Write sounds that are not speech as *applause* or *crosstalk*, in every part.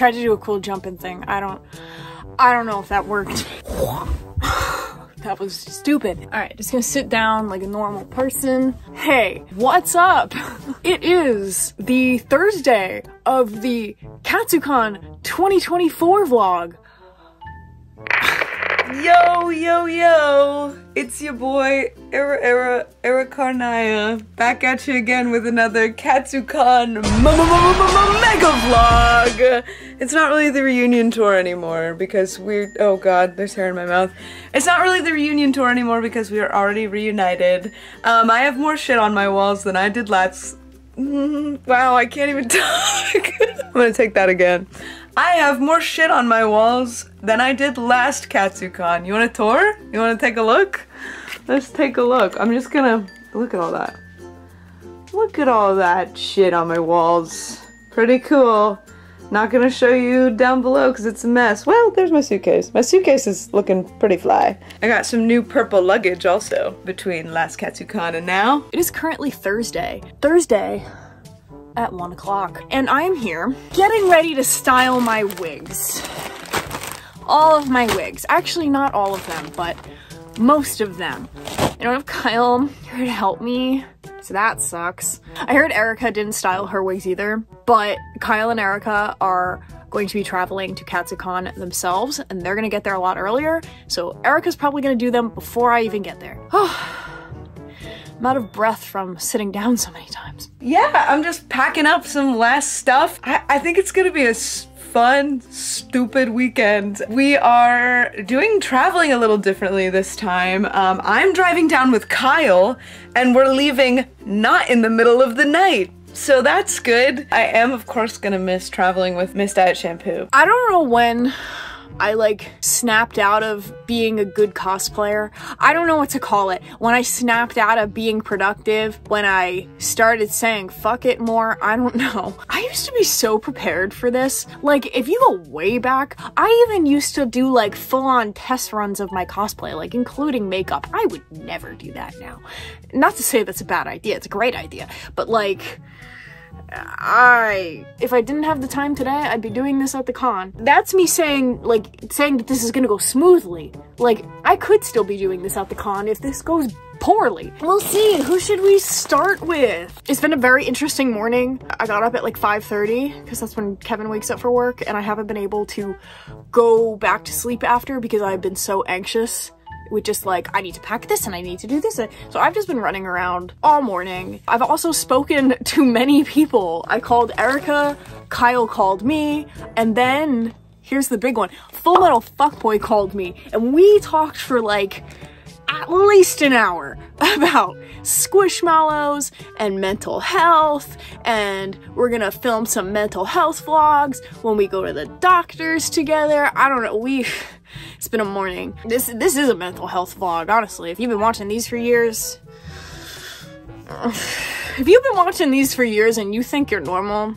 Tried to do a cool jumping thing. I don't, I don't know if that worked. *laughs* That was stupid. All right, just gonna sit down like a normal person. Hey, what's up? *laughs* It is the Thursday of the KatsuCon 2024 vlog. Yo, yo, yo! It's your boy, Era Era Era Karnaya, back at you again with another KatsuCon mega vlog! It's not really the reunion tour anymore because we're- oh god, there's hair in my mouth. It's not really the reunion tour anymore because we are already reunited. Um, I have more shit on my walls than I did last- *laughs* wow, I can't even *laughs* talk. I'm gonna take that again. I have more shit on my walls than I did last KatsuCon. You want a tour? You want to take a look? Let's take a look. I'm just gonna look at all that. Look at all that shit on my walls. Pretty cool. Not gonna show you down below because it's a mess. Well, there's my suitcase. My suitcase is looking pretty fly. I got some new purple luggage also between last KatsuCon and now. It is currently Thursday. Thursday at one o'clock. And I'm here getting ready to style my wigs. All of my wigs. Actually, not all of them, but most of them. I don't have Kyle here to help me, so that sucks. I heard Erica didn't style her wigs either, but Kyle and Erica are going to be traveling to KatsuCon themselves, and they're gonna get there a lot earlier, so Erica's probably gonna do them before I even get there. *sighs* I'm out of breath from sitting down so many times. Yeah, I'm just packing up some last stuff. I, I think it's gonna be a fun, stupid weekend. We are doing traveling a little differently this time. Um, I'm driving down with Kyle, and we're leaving not in the middle of the night. So that's good. I am, of course, gonna miss traveling with Miss Diet Shampoo. I don't know when I like snapped out of being a good cosplayer. I don't know what to call it. When I snapped out of being productive, when I started saying fuck it more, I don't *laughs* know. I used to be so prepared for this. Like, if you go way back, I even used to do like full on test runs of my cosplay, like including makeup. I would never do that now. Not to say that's a bad idea, it's a great idea, but like, I if I didn't have the time today, I'd be doing this at the con. That's me saying like saying that this is gonna go smoothly. Like I could still be doing this at the con if this goes poorly. We'll see. Who should we start with? It's been a very interesting morning. I got up at like 5:30 because that's when Kevin wakes up for work and I haven't been able to go back to sleep after because I've been so anxious with just like, I need to pack this and I need to do this. So I've just been running around all morning. I've also spoken *laughs* to many people. I called Erica, Kyle called me, and then here's the big one. Full Metal Fuckboy called me and we talked for like at least an hour *laughs* about squishmallows and mental health and we're gonna film some mental health vlogs when we go to the doctors together i don't know we *laughs* it's been a morning. This this is a mental health vlog honestly. If you've been watching these for years *sighs* if you've been watching these for years and you think you're normal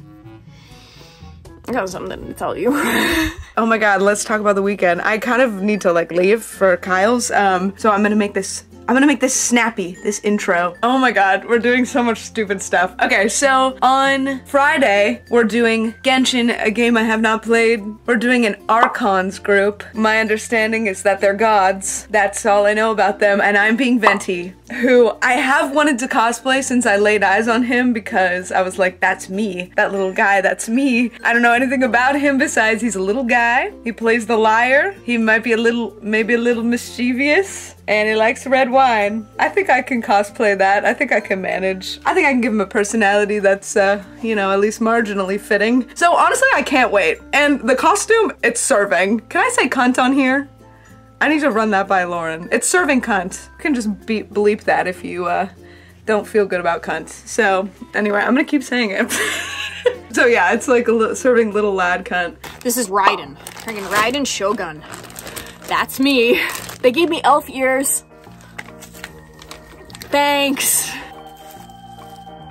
i got something to tell you. *laughs* Oh my god, let's talk about the weekend. I kind of need to like leave for Kyle's, um, so I'm gonna make this I'm gonna make this snappy, this intro. Oh my god, we're doing so much stupid stuff. Okay, so on Friday, we're doing Genshin, a game I have not played. We're doing an Archons group. My understanding is that they're gods. That's all I know about them, and I'm being Venti, who I have wanted to cosplay since I laid eyes on him because I was like, that's me. That little guy, that's me. I don't know anything about him besides he's a little guy. He plays the lyre. He might be a little, maybe a little mischievous and he likes red wine. I think I can cosplay that. I think I can manage. I think I can give him a personality that's, uh, you know, at least marginally fitting. So honestly, I can't wait. And the costume, it's serving. Can I say cunt on here? I need to run that by Lauren. It's serving cunt. You can just beep, bleep that if you, uh, don't feel good about cunt. So anyway, I'm gonna keep saying it. *laughs* so yeah, it's like a serving little lad cunt. This is Raiden. Freaking Raiden Shogun. That's me. They gave me elf ears. Thanks.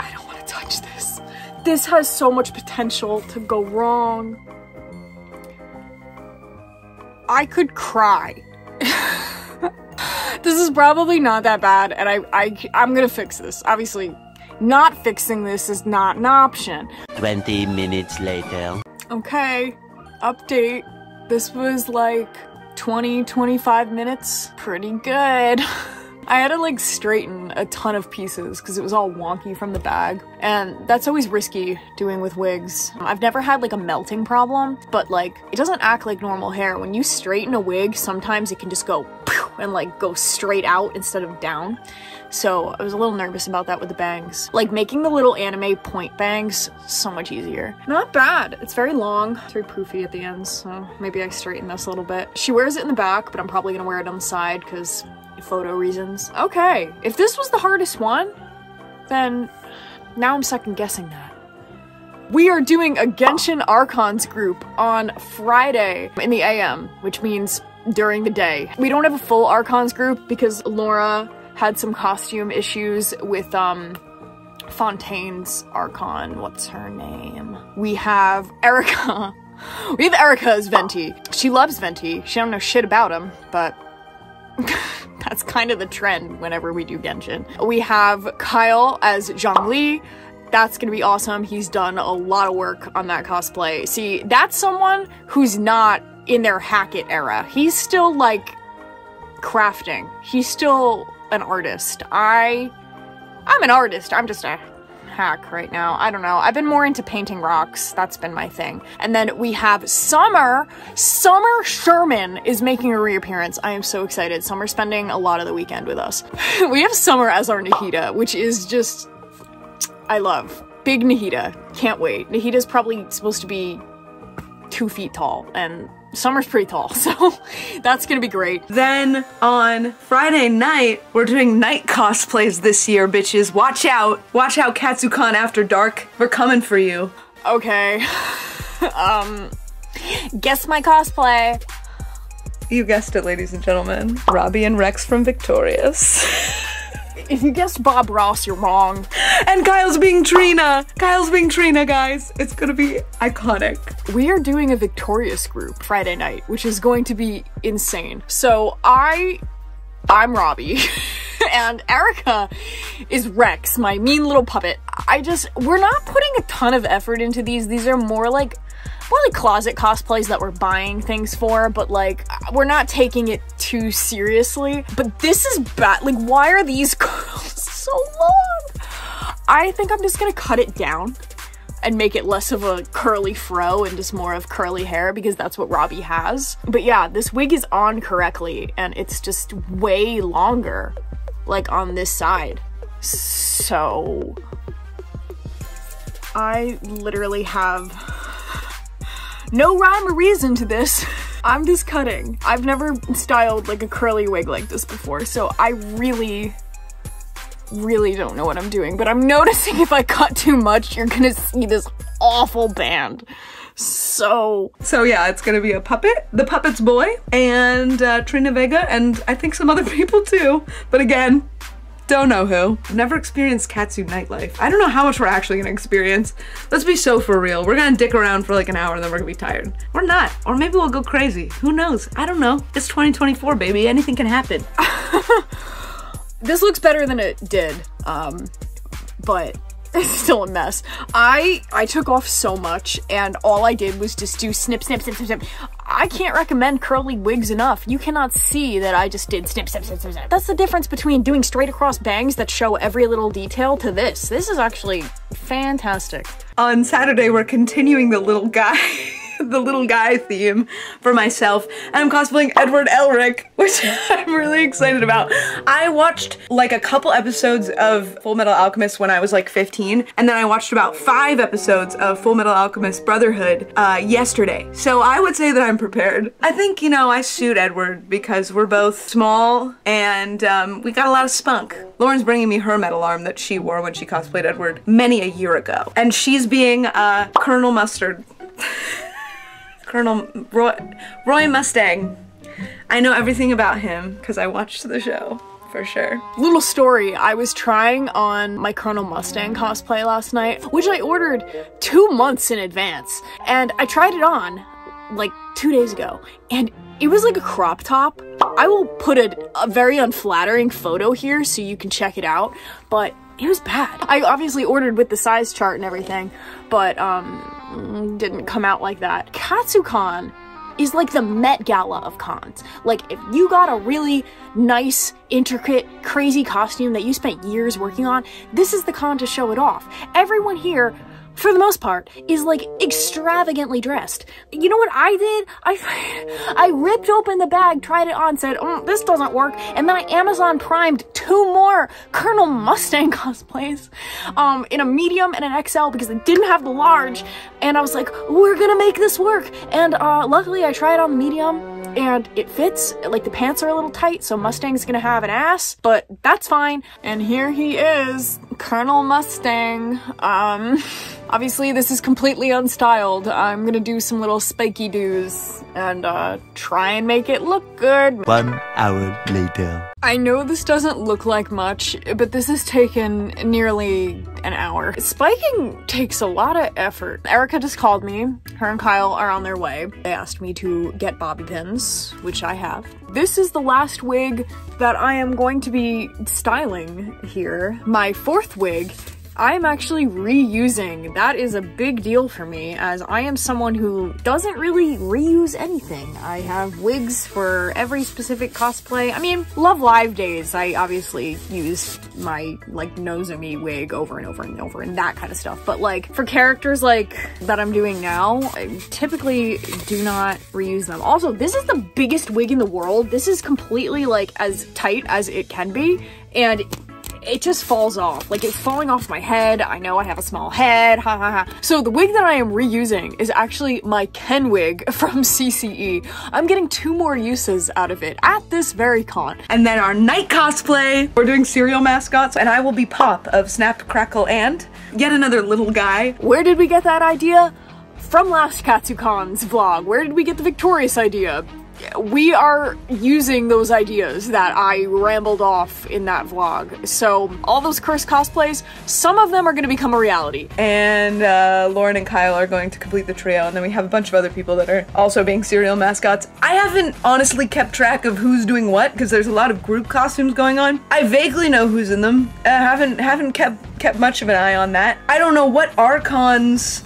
I don't want to touch this. This has so much potential to go wrong. I could cry. *laughs* this is probably not that bad, and I, I, I'm gonna fix this. Obviously, not fixing this is not an option. 20 minutes later. Okay, update. This was like 20, 25 minutes. Pretty good. *laughs* I had to like straighten a ton of pieces because it was all wonky from the bag. And that's always risky doing with wigs. I've never had like a melting problem, but like it doesn't act like normal hair. When you straighten a wig, sometimes it can just go and like go straight out instead of down. So I was a little nervous about that with the bangs. Like making the little anime point bangs, so much easier. Not bad. It's very long. It's very poofy at the ends, so maybe I straighten this a little bit. She wears it in the back, but I'm probably gonna wear it on the side because photo reasons. Okay, if this was the hardest one, then now I'm second guessing that. We are doing a Genshin Archons group on Friday in the AM, which means during the day. We don't have a full Archons group because Laura had some costume issues with um Fontaine's Archon. What's her name? We have Erica. *laughs* We have Erica as Venti. She loves Venti. She don't know shit about him, but *laughs* that's kind of the trend whenever we do Genshin. We have Kyle as Zhongli. That's gonna be awesome. He's done a lot of work on that cosplay. See, that's someone who's not in their Hackett era. He's still like crafting. He's still an artist. I I'm an artist. I'm just a hack right now. I don't know. I've been more into painting rocks. That's been my thing. And then we have Summer. Summer Sherman is making a reappearance. I am so excited. Summer spending a lot of the weekend with us. *laughs* we have Summer as our Nahida, which is just I love. Big Nahida. Can't wait. Nahida's probably supposed to be two feet tall and Summer's pretty tall, *laughs* so that's gonna be great. Then on Friday night, we're doing night cosplays this year, bitches. Watch out. Watch out, Katsucon After Dark. We're coming for you. Okay. *laughs* um, guess my cosplay. You guessed it, ladies and gentlemen. Robbie and Rex from Victorious. *laughs* *laughs* if you guessed Bob Ross, you're wrong. And Kyle's being Trina. Kyle's being Trina, guys. It's gonna be iconic. We are doing a Victorious group Friday night, which is going to be insane. So I, I'm Robbie. *laughs* and Erica is Rex, my mean little puppet. I just, we're not putting a ton of effort into these. These are more like more like closet cosplays that we're buying things for, but like we're not taking it too seriously. But this is bad. Like, why are these *laughs* curls so long? I think I'm just gonna cut it down and make it less of a curly fro and just more of curly hair because that's what Robbie has. But yeah, this wig is on correctly and it's just way longer, like on this side. So I literally have no rhyme or reason to this. *laughs* I'm just cutting. I've never styled like a curly wig like this before, so I really, really don't know what I'm doing, but I'm *laughs* noticing if I cut too much, you're gonna see this awful band. So... So yeah, it's gonna be a puppet, the puppet's boy, and uh, Trina Vega, and I think some other *laughs* people too. But again, don't know who. Never experienced Katsu nightlife. I don't know how much we're actually gonna experience. Let's be so for real. We're gonna dick around for like an hour and then we're gonna be tired. Or not. Or maybe we'll go crazy. Who knows? I don't know. It's 2024, baby. Anything can happen. *laughs* this looks better than it did. Um, but *laughs* it's still a mess. I I took off so much and all I did was just do snip, snip, snip, snip, snip. I can't recommend curly wigs enough. You cannot see that I just did snip, snip, snip, snip, snip. That's the difference between doing straight across bangs that show every little detail to this. This is actually fantastic. On Saturday, we're continuing the little guy. *laughs* *laughs* the little guy theme for myself. And I'm cosplaying Edward Elric, *laughs* which I'm really excited about. I watched like a couple episodes of Full Metal Alchemist when I was like 15, and then I watched about five episodes of Full Metal Alchemist Brotherhood uh, yesterday. So I would say that I'm prepared. I think, you know, I suit Edward because we're both small and um, we got a lot of spunk. Lauren's bringing me her metal arm that she wore when she cosplayed Edward many a year ago. And she's being uh, Colonel Mustard. *laughs* Colonel Roy, Roy Mustang. I know everything about him because I watched the show for sure. Little story, I was trying on my Colonel Mustang cosplay last night, which I ordered two months in advance. And I tried it on like two days ago and it was like a crop top. I will put a, a very unflattering photo here so you can check it out, but it was bad. I obviously ordered with the size chart and everything, but um, didn't come out like that. KatsuCon is like the Met Gala of cons. Like, if you got a really nice, intricate, crazy costume that you spent years working on, this is the con to show it off. Everyone here for the most part, is like extravagantly dressed. You know what I did? I *laughs* I ripped open the bag, tried it on, said, mm, this doesn't work, and then I Amazon primed two more Colonel Mustang *laughs* cosplays um, in a medium and an XL because they didn't have the large, and I was like, we're gonna make this work. And uh, luckily I tried on the medium, and it fits. Like the pants are a little tight, so Mustang's gonna have an ass, but that's fine. And here he is, Colonel Mustang. Um, obviously this is completely unstyled. I'm gonna do some little spiky doos and uh, try and make it look good. One hour later. I know this doesn't look like much, but this has taken nearly an hour. Spiking takes a lot of effort. Erica just called me. Her and Kyle are on their way. They asked me to get bobby pins, which I have. This is the last wig that I am going to be styling here. My fourth wig I'm actually reusing. That is a big deal for me as I am someone who doesn't really reuse anything. I have wigs for every specific cosplay. I mean, Love Live days, I obviously use my like Nozomi wig over and over and over and that kind of stuff. But like for characters like that I'm doing now, I typically do not reuse them. Also, this is the biggest wig in the world. This is completely like as tight as it can be. And it just falls off. Like it's falling off my head. I know I have a small head, ha ha ha. So the wig that I am reusing is actually my Ken wig *laughs* from CCE. I'm getting two more uses out of it at this very con. And then our night cosplay, we're doing cereal mascots, and I will be Pop of Snap, Crackle, and yet another little guy. Where did we get that idea? From last KatsuCon's vlog. Where did we get the Victorious idea? We are using those ideas that I rambled off in that vlog. So all those cursed cosplays, some of them are going to become a reality. And uh, Lauren and Kyle are going to complete the trio, and then we have a bunch of other people that are also being cereal mascots. I haven't honestly kept track of who's doing what because there's a lot of group costumes going on. I vaguely know who's in them. I haven't haven't kept kept much of an eye on that. I don't know what Archons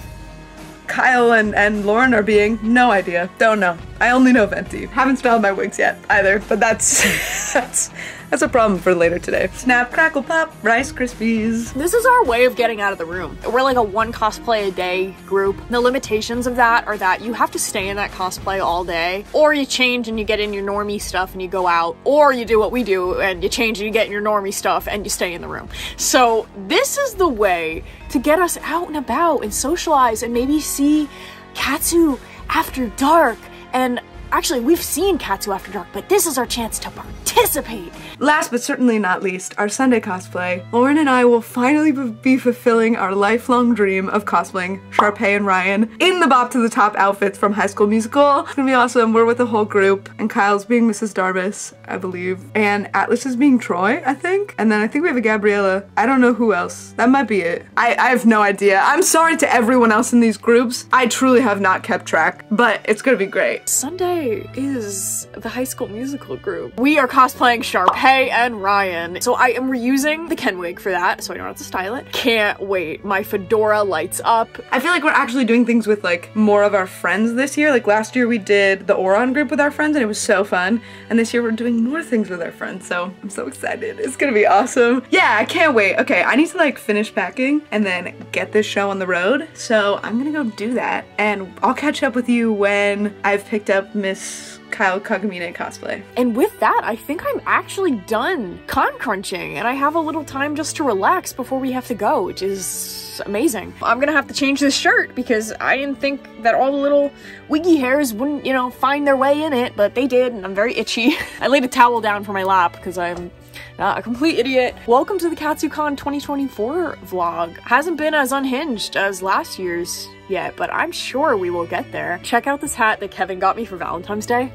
Kyle and, and Lauren are being? No idea. Don't know. I only know Venti. Haven't styled my wigs yet either, but that's *laughs* that's that's a problem for later today. Snap, crackle, pop, Rice Krispies. This is our way of getting out of the room. We're like a one cosplay a day group. The limitations of that are that you have to stay in that cosplay all day, or you change and you get in your normie stuff and you go out, or you do what we do and you change and you get in your normie stuff and you stay in the room. So this is the way to get us out and about and socialize and maybe see Katsu after dark and Actually, we've seen Katsu After Dark, but this is our chance to participate. Last but certainly not least, our Sunday cosplay. Lauren and I will finally be fulfilling our lifelong dream of cosplaying Sharpay and Ryan in the Bop to the Top outfits from High School Musical. It's gonna be awesome. We're with the whole group, and Kyle's being Mrs. Darbus, I believe, and Atlas is being Troy, I think. And then I think we have a Gabriella. I don't know who else. That might be it. I, I have no idea. I'm sorry to everyone else in these groups. I truly have not kept track, but it's gonna be great. Sunday is the High School Musical group. We are cosplaying Sharpay and Ryan. So I am reusing the Ken wig for that, so I don't have to style it. Can't wait. My fedora lights up. I feel like we're actually doing things with like more of our friends this year. Like last year we did the Ouran group with our friends and it was so fun. And this year we're doing more things with our friends. So I'm so excited. It's gonna be awesome. Yeah, I can't wait. Okay, I need to like finish packing and then get this show on the road. So I'm gonna go do that and I'll catch up with you when I've picked up Miss Kyle Kagamine cosplay. And with that, I think I'm actually done con crunching and I have a little time just to relax before we have to go, which is amazing. I'm gonna have to change this shirt because I didn't think that all the little wiggy hairs wouldn't, you know, find their way in it, but they did and I'm very itchy. *laughs* I laid a towel down for my lap because I'm not a complete idiot. Welcome to the KatsuCon 2024 vlog. Hasn't been as unhinged as last year's yet, but I'm sure we will get there. Check out this hat that Kevin got me for Valentine's Day.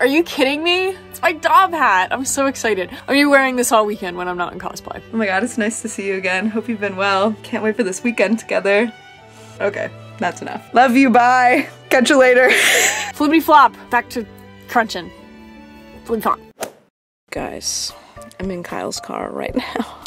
Are you kidding me? It's my Dob hat. I'm so excited. I'll be wearing this all weekend when I'm not in cosplay. Oh my god, it's nice to see you again. Hope you've been well. Can't wait for this weekend together. Okay, that's enough. Love you, bye. Catch you later. *laughs* Flippity flop, back to crunching. Flip flop. Guys, I'm in Kyle's car right *laughs* now.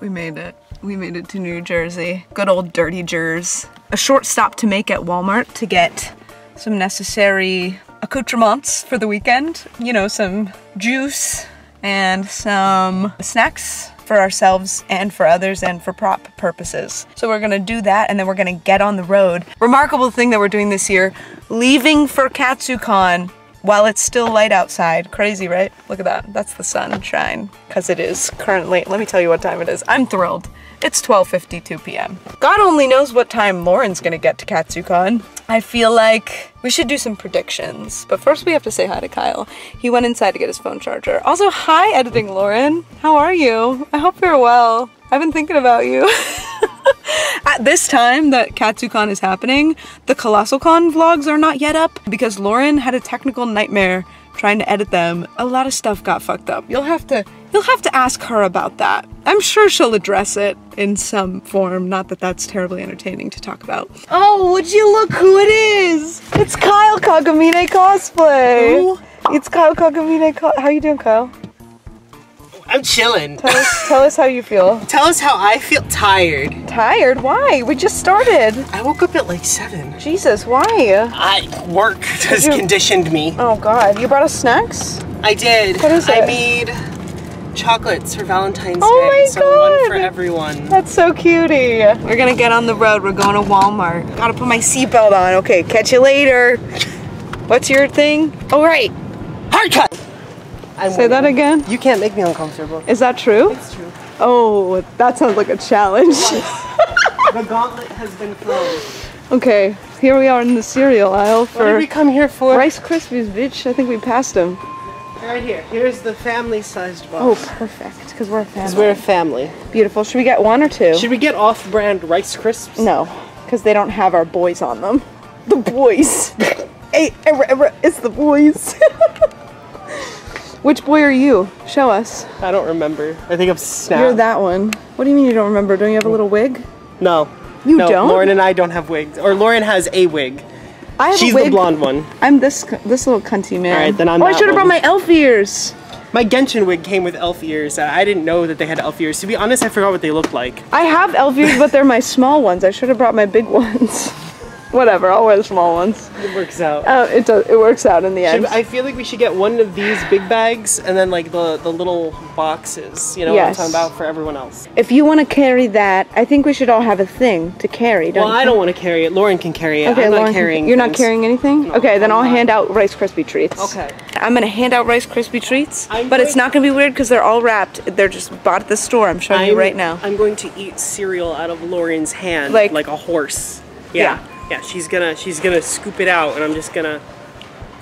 we made it. We made it to New Jersey. Good old dirty Jersey. A short stop to make at Walmart to get some necessary accoutrements for the weekend. You know, some juice and some snacks for ourselves and for others and for prop purposes. So we're gonna do that and then we're gonna get on the road. Remarkable thing that we're doing this year, leaving for KatsuCon while it's still light outside. Crazy, right? Look at that. That's the sunshine. Because it is currently, let me tell you what time it is. I'm thrilled. It's 12.52 p.m. God only knows what time Lauren's gonna get to KatsuCon. I feel like we should do some predictions. But first we have to say hi to Kyle. He went inside to get his phone charger. Also, hi editing Lauren. How are you? I hope you're well. I've been thinking about you. *laughs* At this time that KatsuCon is happening, the Colossal Con vlogs are not yet up because Lauren had a technical nightmare trying to edit them. A lot of stuff got fucked up. You'll have to you'll have to ask her about that. I'm sure she'll address it in some form, not that that's terribly entertaining to talk about. Oh, would you look who it is? It's Kyle Kagamine cosplay. It's Kyle Kagamine. How are you doing, Kyle? I'm chilling. Tell us, tell us how you feel. *laughs* Tell us how I feel tired. Tired? Why? We just started. I woke up at like 7. Jesus, why? I work has you- conditioned me. Oh God, you brought us snacks? I did. What is it? I made chocolates for Valentine's Oh Day. my so one for everyone. That's so cutie. We're gonna get on the road. We're going to Walmart. Gotta put my seatbelt on. Okay, catch you later. What's your thing? Oh right. Hard cut! I'm Say that again. You can't make me uncomfortable. Is that true? It's true. Oh, that sounds like a challenge. *laughs* The gauntlet has been thrown. okay, here we are in the cereal aisle What did for we come here for? Rice Krispies, bitch. I think we passed them. Right here. Here's the family-sized box. Oh, perfect. Because we're a family. Because we're a family. Beautiful. Should we get one or two? Should we get off-brand Rice Crisps? No, because they don't have our boys on them. The boys. *laughs* hey, it's the boys. *laughs* Which boy are you? Show us. I don't remember. I think I'm Snap. You're that one. What do you mean you don't remember? Don't you have a little wig? No. You no, don't? Lauren and I don't have wigs. Or Lauren has a wig. I have She's a wig. the blonde one. I'm this this little cunty man. Alright, then I'm Oh, I should have brought my elf ears. My Genshin wig came with elf ears. I didn't know that they had elf ears. To be honest, I forgot what they looked like. I have elf ears, but they're my small ones. I should have brought my big *laughs* ones. Whatever, I'll wear the small ones. It works out. Uh, it does. It works out in the end. Should- I feel like we should get one of these big bags and then like the, the little boxes. You know Yes. what I'm talking about for everyone else. if you want to carry that, I think we should all have a thing to carry. Don't Well, you I don't want to carry it. Lauren can carry it. Okay, I'm not Lauren, carrying. You're not things. carrying anything? No, okay, then I'm I'll not. hand out Rice Krispie treats. Okay. I'm gonna hand out Rice Krispie treats, I'm but it's not gonna be weird because they're all wrapped. They're just bought at the store. I'm showing you I'm- right now. I'm going to eat cereal out of Lauren's hand Like- like, a horse. Yeah. yeah. She's gonna she's gonna scoop it out and I'm just gonna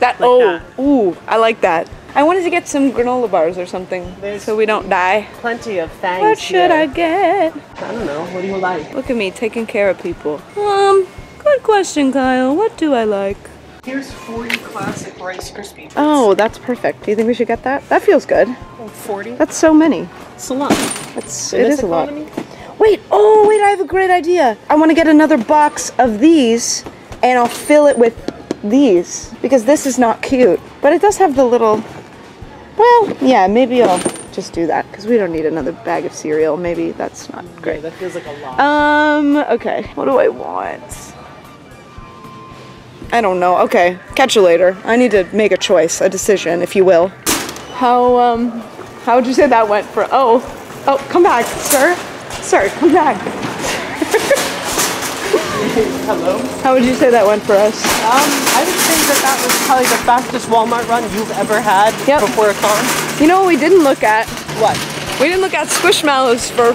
That like oh, that. ooh, I like that. I wanted to get some granola bars or something There's- so we don't die. plenty of things. What should I get? I don't know. What do you like? Look at me taking care of people. Um, good question, Kyle. What do I like? Here's 40 classic Rice Krispie treats. Oh, that's perfect. Do you think we should get that? That feels good. 40? That's so many. That's a lot. That's it a lot. Wait, oh wait, I have a great idea. I want to get another box of these and I'll fill it with these because this is not cute. But it does have the little Well, yeah, maybe I'll just do that because we don't need another bag of cereal. Maybe that's not Great. great. That feels like a lot. Um, okay. What do I want? I don't know. Okay, catch you later. I need to make a choice, a decision, if you will. How um how would you say that went for oh oh come back, sir. Sir, come back. Hello. How would you say that went for us? Um, I would say that that was probably the fastest Walmart run you've ever had Yep. before a con. You know what we didn't look at? What? We didn't look at Squishmallows for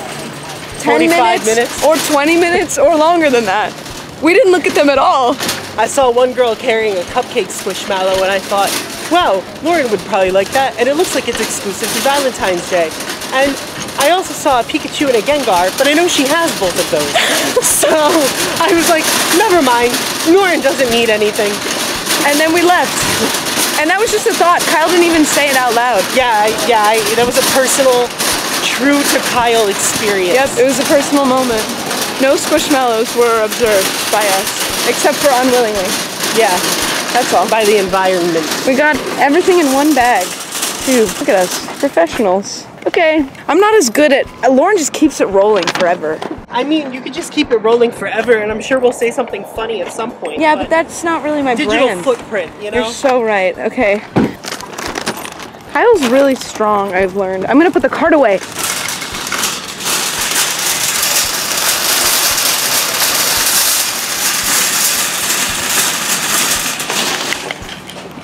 10 45 minutes, minutes? or 20 minutes or longer than that. We didn't look at them at all. I saw one girl carrying a cupcake squishmallow and I thought, wow, Lauren would probably like that. And it looks like it's exclusive to Valentine's Day. And I also saw a Pikachu and a Gengar, but I know she has both of those. *laughs* so I was like, never mind. Lauren doesn't need anything. And then we left. And that was just a thought. Kyle didn't even say it out loud. Yeah, yeah, I, that was a personal, true to Kyle experience. Yep, it was a personal moment. No squishmallows were observed by us, except for unwillingly. Yeah, That's all. by the environment. We got everything in one bag. Dude, look at us. Professionals. Okay. I'm not as good at. uh, Lauren just keeps it rolling forever. I mean, you could just keep it rolling forever, and I'm sure we'll say something funny at some point. Yeah, but that's not really my digital brand. footprint, you know. You're so right. Okay. Kyle's really strong, I've learned. I'm gonna put the cart away.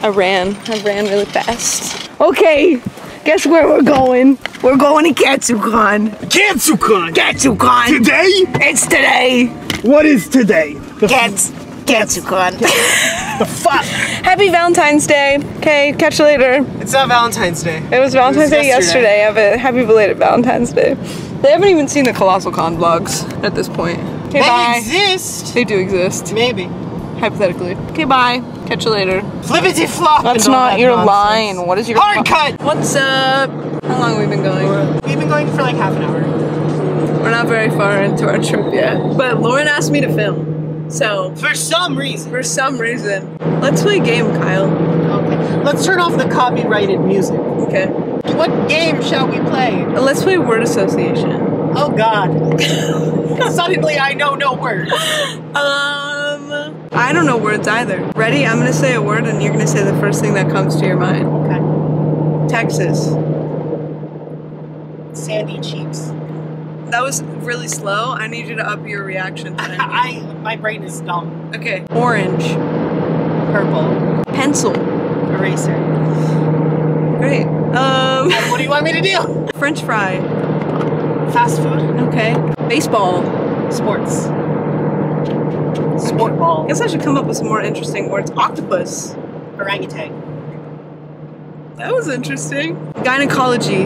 I ran. I ran really fast. Okay, guess where we're going? We're going to Katsucon. Katsucon! Katsucon! Today? It's today! What is today? The Cats. Katsucon. *laughs* the fuck? Happy Valentine's Day. Okay, catch you later. It's not Valentine's Day. It was Valentine's It was Day yesterday. yesterday. Have a happy belated Valentine's Day. They haven't even seen the Colossal Con vlogs at this point. Okay, They bye. exist. They do exist, Maybe. Hypothetically. Okay, bye. Catch you later. Flippity flop. That's not that your nonsense. line. What is your Hard cut. What's up? How long have we been going? We've been going for like half an hour. We're not very far into our trip yet. But Lauren asked me to film. So, For some reason. for some reason, let's play a game, Kyle. Okay. Let's turn off the copyrighted music. Okay. What game shall we play? Let's play word association. Oh God. *laughs* Suddenly I know no words. Um, I don't know words either. Ready? I'm gonna say a word and you're gonna say the first thing that comes to your mind. Okay. Texas. Sandy cheeks. That was really slow. I need you to up your reaction time. *laughs* I my brain is dumb. okay. Orange. Purple. Pencil. Eraser. Great. Um, What do you want me to do? French fry. Fast food. Okay. Baseball. Sports. Sport I ball. guess I should come up with some more interesting words. Octopus. Orangutan. That was interesting. Gynecology.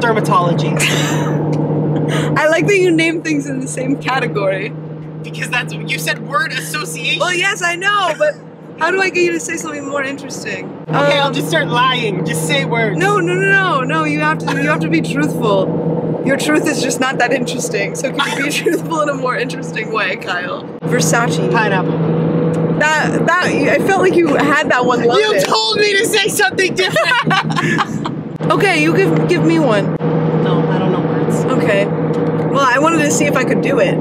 Dermatology. *laughs* I like that you name things in the same category. because that's you said word association. Well, yes, I know, but how do I get you to say something more interesting? Okay, I'll Um, just start lying. Just say words. No, no, no, no, no. You have to. You have to be truthful. Your truth is just not that interesting. So can you be *laughs* truthful in a more interesting way, Kyle? Versace. Pineapple. That that I felt like you had that one You told me to say something different. *laughs* okay, you give give me one. no, I don't know words. Okay. Well, I wanted to see if I could do it.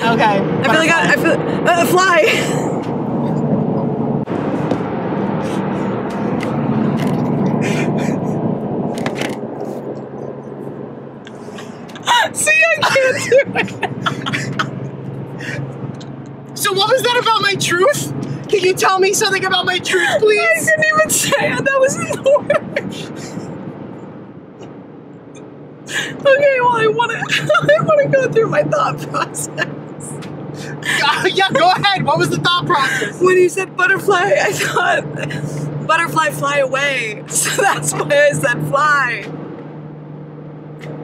Okay. I feel like I, I feel uh, fly. *laughs* *laughs* So what was that about my truth? Can you tell me something about my truth, please? I couldn't even say it. That was in the word. Okay, well, I want to. *laughs* I want to go through my thought process. Uh, yeah, go ahead. What was the thought process? When you said butterfly, I thought butterfly fly away. *laughs* So that's why I said fly.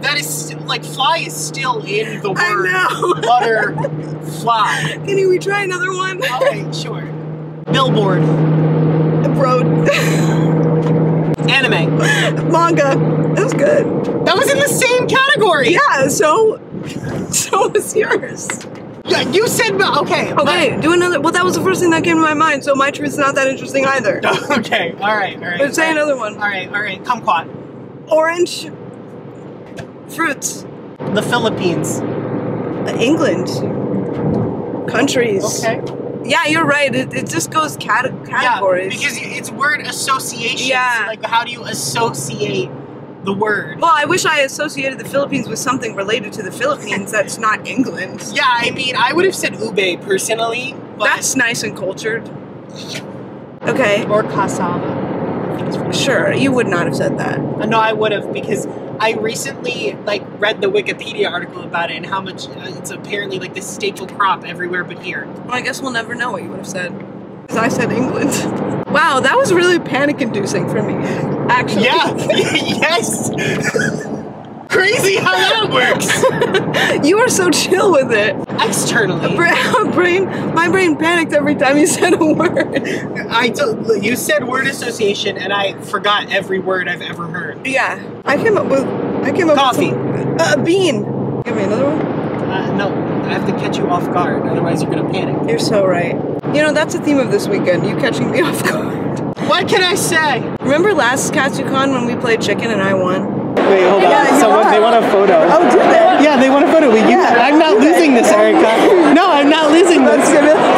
That is like fly is still in the word I know. *laughs* butterfly. Can we try another one? Okay, sure. Billboard. Road. Anime. Manga. That was good. That was in the same category. Yeah, so so was yours. Yeah, you said okay. Okay, do another. Well, that was the first thing that came to my mind, so my truth's not that interesting either. *laughs* okay. All right. All right. But say another one. All right. All right. Kumquat. Orange. Fruits. The Philippines. England. Countries. Okay. Yeah, you're right. It, it just goes cate- categories. Yeah, because it's word association. Yeah. Like, how do you associate the word? well, I wish I associated the Philippines with something related to the Philippines that's not England. *laughs* Yeah, I mean, I would have said ube personally, but That's nice and cultured. Okay, or cassava. sure. You would not have said that. Uh, No, I would have because I recently like read the Wikipedia article about it and how much uh, it's apparently like the staple crop everywhere but here. Well, I guess we'll never know what you would have said. Because I said England. *laughs* Wow, that was really panic inducing for me. Actually. Yeah. *laughs* yes. *laughs* Crazy how that *laughs* works. you are so chill with it. Externally, Bra- *laughs* brain, my brain panicked every time you said a word. I told you said word association and I forgot every word I've ever heard. Yeah, I came up with. I came up Coffee. with some- uh, bean. Give me another one. Uh, no, I have to catch you off guard, otherwise you're gonna panic. You're so right. You know that's the theme of this weekend. You catching me *laughs* off guard. What can I say? Remember last KatsuCon when we played chicken and I won? Wait, hold Yeah, on. you Someone, won. they want a photo. Oh, did they? Yeah, they want a photo. We, you, I'm not okay. losing this, Erica. No, I'm not losing this.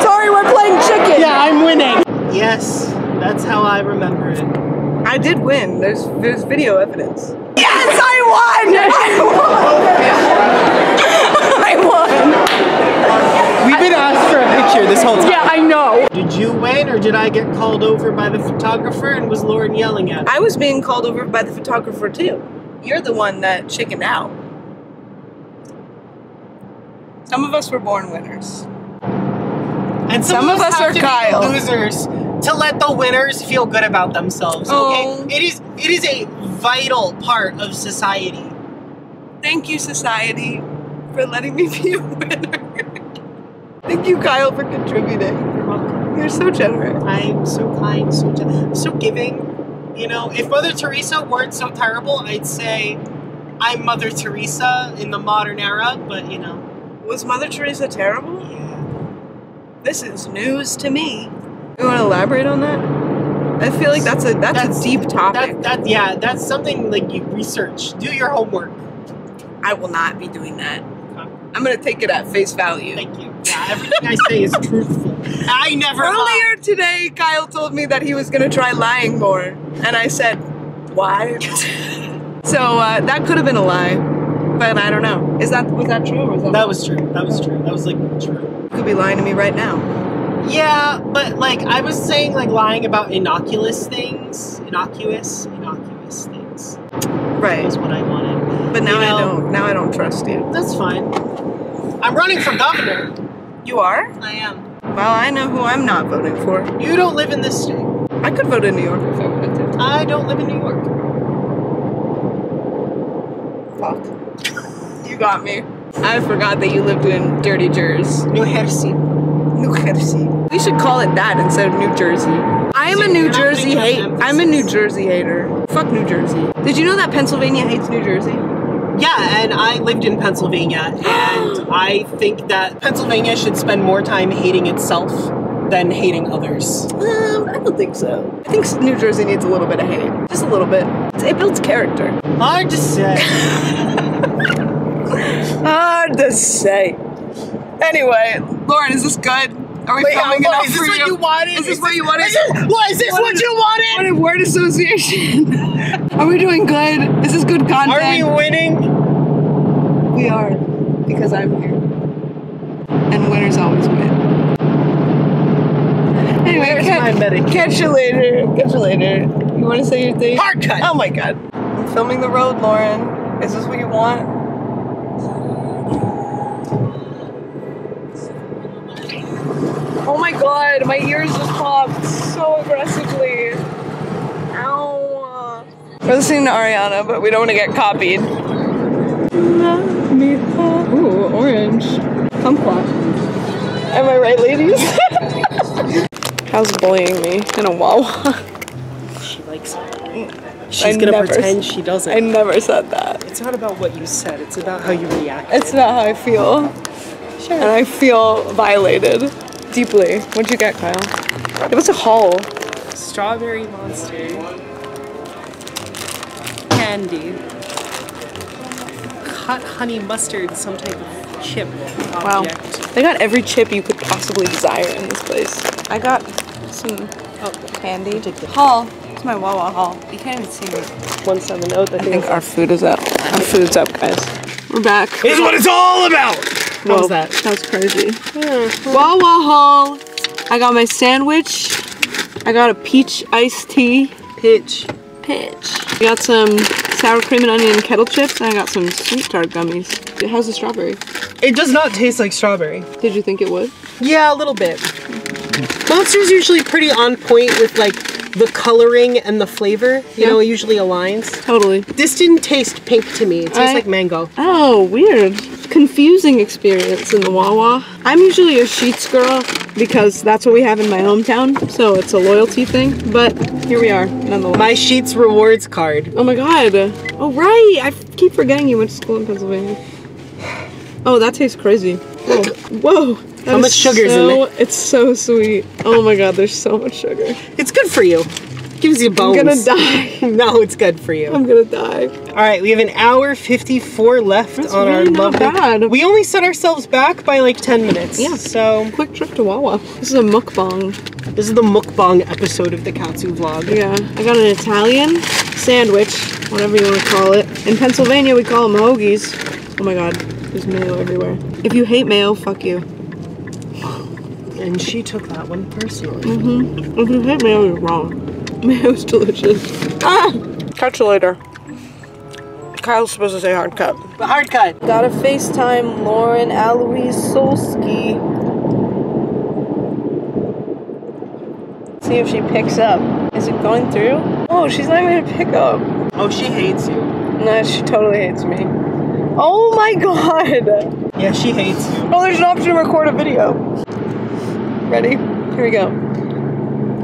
Sorry, we're playing chicken. Yeah, I'm winning. Yes, that's how I remember it. I did win. There's there's video evidence. Yes, I won! *laughs* I won! *laughs* I won! We've been asked for a picture this whole time. Yeah, I know. Did you win, or did I get called over by the photographer and was Lauren yelling at me? I was being called over by the photographer too. You're the one that chickened out. Some of us were born winners. And Some of us have are Kyle. losers to let the winners feel good about themselves. Oh. Okay, it is it is a vital part of society. Thank you, society, for letting me be a winner. Thank you, Kyle, for contributing. You're welcome. You're so generous. I'm so kind, so gen- so giving. You know, if Mother Teresa weren't so terrible, I'd say I'm Mother Teresa in the modern era. But you know, Was Mother Teresa terrible? yeah. This is news to me. You want to elaborate on that? I feel like that's a that's, That's- a deep topic. That that yeah, that's something like you research. Do your homework. I will not be doing that. I'm gonna take it at face value. Thank you. *laughs* Yeah, everything I say is truthful. I never lie. Earlier today, Kyle told me that he was gonna try lying more, and I said, "Why?" *laughs* so uh, that could have been a lie, but I don't know. Is that was that true or was that? That was true. That was true. That was like true. You could be lying to me right now. Yeah, but like I was saying, like lying about innocuous things, innocuous, innocuous things Right. is what I wanted. But now You know- I don't. Now I don't trust you. That's fine. I'm running for governor. You are? I am. Well, I know who I'm not voting for. You don't live in this state. I could vote in New York if I wanted to. I don't live in New York. Fuck. You got me. I forgot that you lived in Dirty Jersey. New Jersey. New Jersey. We should call it that instead of New Jersey. I am a New Jersey hate. I'm a New. Jersey hater. Fuck New Jersey. Did you know that Pennsylvania hates New Jersey? Yeah, and I lived in Pennsylvania, and *gasps* I think that Pennsylvania should spend more time hating itself than hating others. Um, I don't think so. I think New Jersey needs a little bit of hate. Just a little bit. It builds character. Hard to say. *laughs* Hard to say. Anyway, Lauren, is this good? Are we Wait, filming hold enough is this what you? wanted? Is this what you wanted? Is this, what, is this what you wanted? What a word association. *laughs* Are we doing good? Is this good content? Are we winning? We are, because I'm here. And winners always win. Anyway, Where's catch, my medication? catch you later. Catch you later. You want to say your thing? Hard cut. Oh my god. I'm filming the road, Lauren. Is this what you want? Oh my my ears just popped so aggressively. Ow. We're listening to Ariana, but we don't want to get copied. Ooh, orange. Kumquat. Am I right, ladies? *laughs* How's bullying me in a Wawa? She likes it. Mm. I She's gonna never pretend she doesn't. I never said that. it's not about what you said, it's about how you react. It's not how I feel. Sure. And I feel violated. Deeply. What'd you get, Kyle? It was a haul. Strawberry monster. Candy. Hot honey mustard, some type of chip Wow. object. They got every chip you could possibly desire in this place. I got some Oh, candy. Ridiculous. Haul. It's my Wawa haul. You can't even see me. 170. I I think our food is up. Our food's up, guys. We're back. This is what it's all about. What was that? That was crazy. Wawa haul. I got my sandwich. I got a peach iced tea. Pitch. Pitch. I got some sour cream and onion kettle chips, and I got some sweet tart gummies. How's the strawberry? It does not taste like strawberry. Did you think it would? Yeah, a little bit. Monster's usually pretty on point with like the coloring and the flavor. You Yeah. know, it usually aligns. Totally. This didn't taste pink to me. It tastes I- like mango. Oh, weird. Confusing experience in the Wawa. I'm usually a Sheetz girl because that's what we have in my hometown, so it's a loyalty thing. But here we are, nonetheless. My Sheetz rewards card. oh my god. Oh right, I keep forgetting you went to school in Pennsylvania. Oh, that tastes crazy. Whoa, whoa. That How much sugar's in it? It's so sweet. Oh my god, there's so much sugar. It's good for you. Give gives you bones. I'm gonna die. *laughs* no, it's good for you. I'm gonna die. All right, we have an hour 54 left That's on our really not lovely. bad. We only set ourselves back by like 10 minutes. Yeah. So Quick trip to Wawa. This is a mukbang. this is the mukbang episode of the Katsu vlog. Yeah, I got an Italian sandwich, whatever you want to call it. In Pennsylvania, we call them hoagies. Oh my god, there's mayo everywhere. If you hate mayo, fuck you. And she took that one personally. If you hate mayo, you're wrong. *laughs* Mayo's delicious. Ah! Catch you later. Kyle's supposed to say hard cut. The hard cut. Gotta FaceTime Lauren Eloise Solsky. See if she picks up. Is it going through? Oh, she's not even gonna pick up. Oh, she hates you. No, she totally hates me. Oh my *laughs* god! Yeah, she hates you. Oh, there's an option to record a video. Ready? Here we go.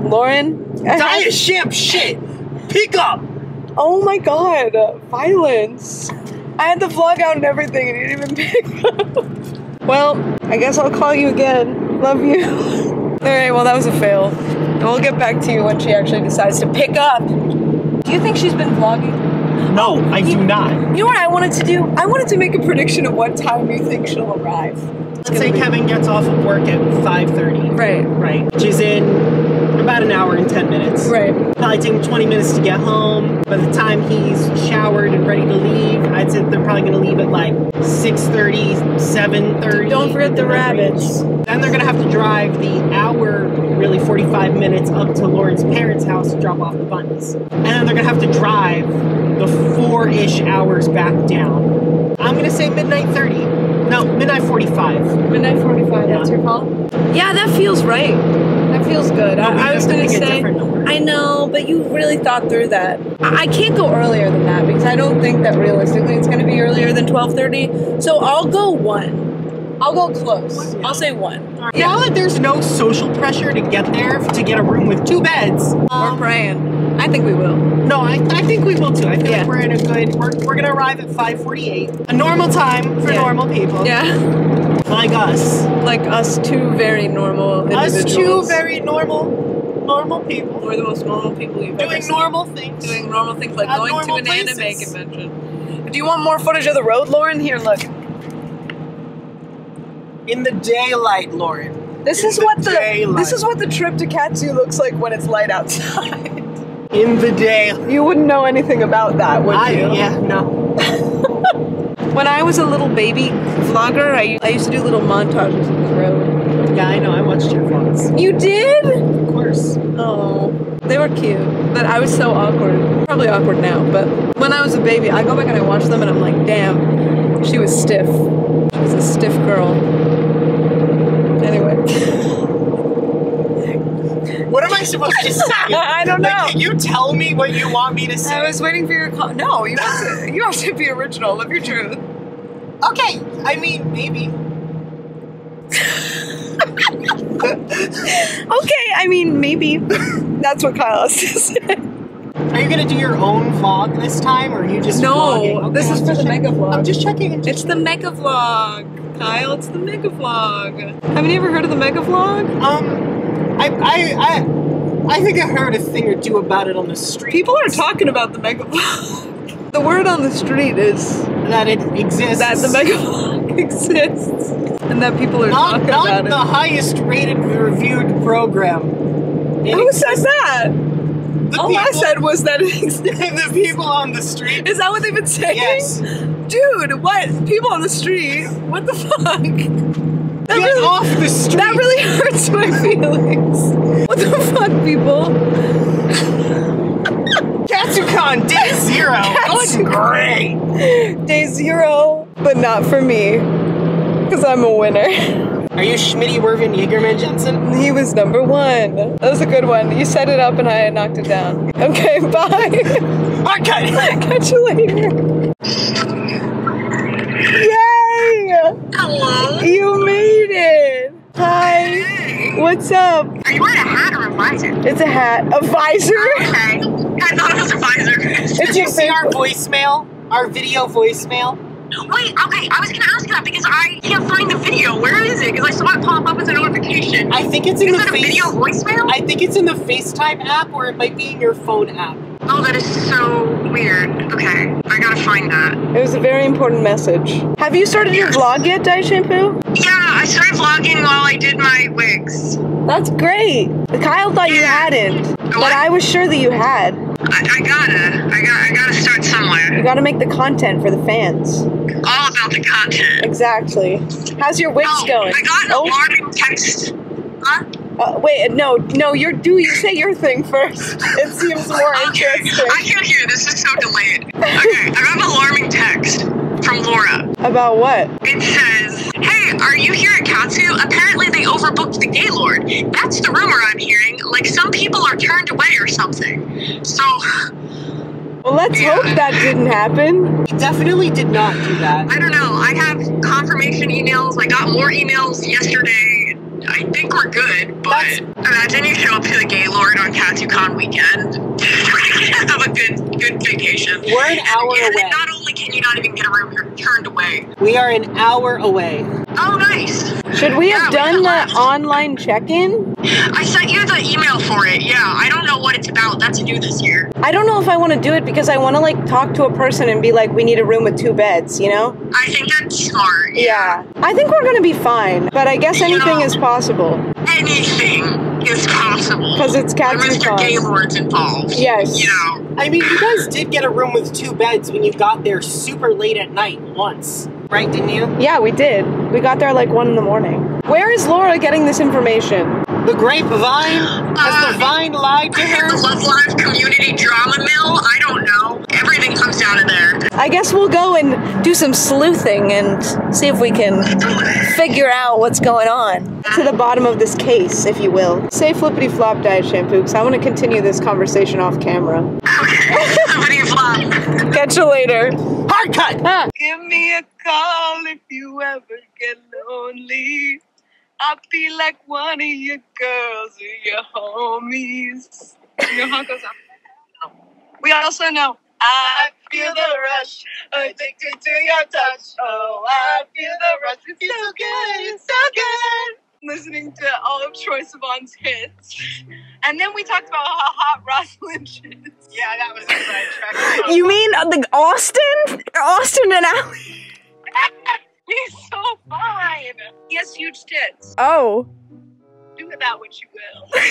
Lauren? I *laughs* have- Diet ship shit. Pick up. Oh my god, violence. I had the vlog out and everything and you didn't even *laughs* pick up. Well, I guess I'll call you again. Love you. *laughs* Alright, well, that was a fail. And we'll get back to you when she actually decides to pick up. Do you think she's been vlogging? No, I do not. You know what I wanted to do? I wanted to make a prediction of what time you think she'll arrive. Let's say Kevin gets off of work at 5:30. Right. Right. Which is in about an hour and 10 minutes. Right. Probably taking 20 minutes to get home. By the time he's showered and ready to leave, I'd say they're probably going to leave at like 6:30, 7:30. Don't forget the rabbits. Then they're going to have to drive the hour, really 45 minutes up to Lauren's parents' house to drop off the bunnies. And then they're going to have to drive the 4-ish hours back down. I'm going to say midnight 30. No, midnight 45. Midnight 45, that's your call? Yeah, that feels right. That feels good. No, I, I was have gonna a say, different number. I know, but you really thought through that. I, I can't go earlier than that because I don't think that realistically it's gonna be earlier than 12:30. So I'll go one. I'll go close. I'll say one. Now that there's no social pressure to get there, to get a room with two beds, We're um, praying. I think we will. no, I, I think we will too. I feel Yeah. like we're in a good, we're, we're gonna arrive at 5.48. A normal time for Yeah. normal people. Yeah, Like us. like us two very normal individuals. Us two very normal, normal people. We're the most normal people you've ever Doing normal things. doing normal things like At going to normal an anime convention. Do you want more footage of the road, Lauren? Here, look. in the daylight, Lauren. This In is the what the daylight. this is what the trip to Katsu looks like when it's light outside. *laughs* In the day. You wouldn't know anything about that, would I, you? yeah, no. *laughs* When I was a little baby vlogger, I, I used to do little montages of the road. Yeah, I know. I watched your vlogs. You did? Of course. Oh, they were cute, but I was so awkward. Probably awkward now, but when I was a baby, I go back and I watch them, and I'm like, damn, she was stiff. She was a stiff girl. Anyway. *laughs* What am I supposed to say? *laughs* I don't Like, know. can you tell me what you want me to say? I was waiting for your call. No, you have to. You have to be original. Live your truth. Okay, I mean, maybe. Okay, I mean maybe. That's what Kyle has to say. Are you gonna do your own vlog this time, or are you just No. Okay, this is I'm for just the mega vlog. I'm just checking. I'm just It's the mega vlog, Kyle. It's the mega vlog. Haven't you ever heard of the mega vlog? Um, I, I, I, I think I heard a thing or two about it on the street. People are talking about the mega vlog. The word on the street is that it exists. that the mega vlog *laughs* exists, and that people are not, talking not about the highest rated reviewed program. It Who exists. says that? The All I people- said was that it *laughs* exists. the people on the street. Is that what they've been saying? Yes. Dude, what? People on the street? What the fuck? That Get really, off the street. that really *laughs* hurts my feelings. What the fuck, people? Katsucon Day Zero. *laughs* Katsu- Going great. Day zero, but not for me. Because I'm a winner. Are you Schmitty Werben Jaegerman Jensen? He was number one. That was a good one. You set it up and I knocked it down. Okay, *laughs* bye. Okay. Catch you later. Yay! Hello. You made it. Hi. What's up? Are you wearing a hat or a visor? It's a hat. A visor? *laughs* Okay. I thought it was a visor. Did you see our voicemail? Our video voicemail? Wait, okay, I was gonna ask that because I can't find the video. Where is it? Because I saw it pop up as a notification. I think it's in is the it face. video voicemail? I think it's in the FaceTime app, or it might be in your phone app. Oh, that is so weird. Okay, I gotta find that. It was a very important message. Have you started your vlog yet, Diet Shampoo? Yeah, I started vlogging while I did my wigs. That's great. Kyle thought you hadn't, but I was sure that you had. I, I gotta, I got, I gotta start somewhere. You gotta make the content for the fans. All about the content. Exactly. How's your wigs Oh, going? I got an Oh, alarming text. Huh? Uh, wait, no, no, you're do you say your thing first. It seems more Okay, interesting. I can't hear. This is so delayed. Okay, I got an alarming text from Laura. About what? It says, Hey, are you here at Katsu? Apparently they overbooked the Gaylord. That's the rumor I'm hearing. Like some people are turned away or something. So, Well, let's Yeah. hope that didn't happen. He definitely did not do that. I don't know. I have confirmation emails. I got more emails yesterday. I think we're good, but That's- imagine you show up to the Gaylord on KatsuCon weekend. *laughs* have a good good vacation. We're an hour And away. not only can you not even get a room, you're turned away. We are an hour away. Oh, nice. Should we Yeah, have done the online check-in? I sent you the email for it. Yeah, I don't know what it's about. That's new this year. I don't know if I want to do it because I want to like talk to a person and be like, we need a room with two beds, you know? I think that's smart. Yeah. I think we're gonna be fine, but I guess anything Yeah. is possible Anything is possible. because it's When Mr. KatsuCon. Gaylord's involved. Yes. You know. I mean, you guys did get a room with two beds when you got there super late at night once, right? Didn't you? Yeah, we did. We got there like one in the morning. Where is Laura getting this information? The grapevine? Has the Uh, vine lied to her? The? Love Live community drama mill? I don't know. Everything comes down to there. I guess we'll go and do some sleuthing and see if we can figure out what's going on. To the bottom of this case, if you will. Say flippity flop diet shampoo, because I want to continue this conversation off camera. Okay. Somebody flop. Catch you later. Hard cut! Ah. Give me a call if you ever get lonely. I'll be like one of your girls or your homies. You know how it goes on. We also know I feel the rush, addicted to your touch. Oh, I feel the rush. It's so good, it's so good. Listening to all of Troye Sivan's hits. And then we talked about how hot Ross Lynch is. Yeah, that was a sidetrack. You mean uh, the Austin? Austin and Ally? *laughs* He's so fine. He has huge tits. Oh. Do that what you will.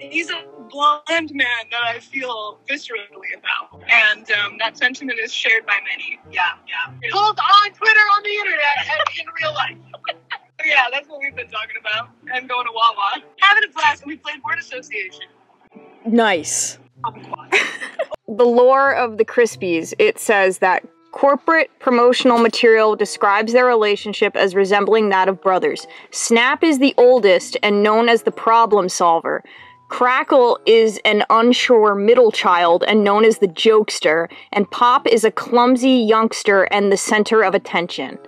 *laughs* He's a blonde man that I feel viscerally about. And um, that sentiment is shared by many. Yeah, yeah. Both on Twitter, on the internet, and in real life. *laughs* yeah, that's what we've been talking about. And going to Wawa. Having a blast, and we played word association. Nice. *laughs* the lore of the Krispies, it says that corporate promotional material describes their relationship as resembling that of brothers. Snap is the oldest and known as the problem solver. Crackle is an unsure middle child and known as the jokester, and Pop is a clumsy youngster and the center of attention.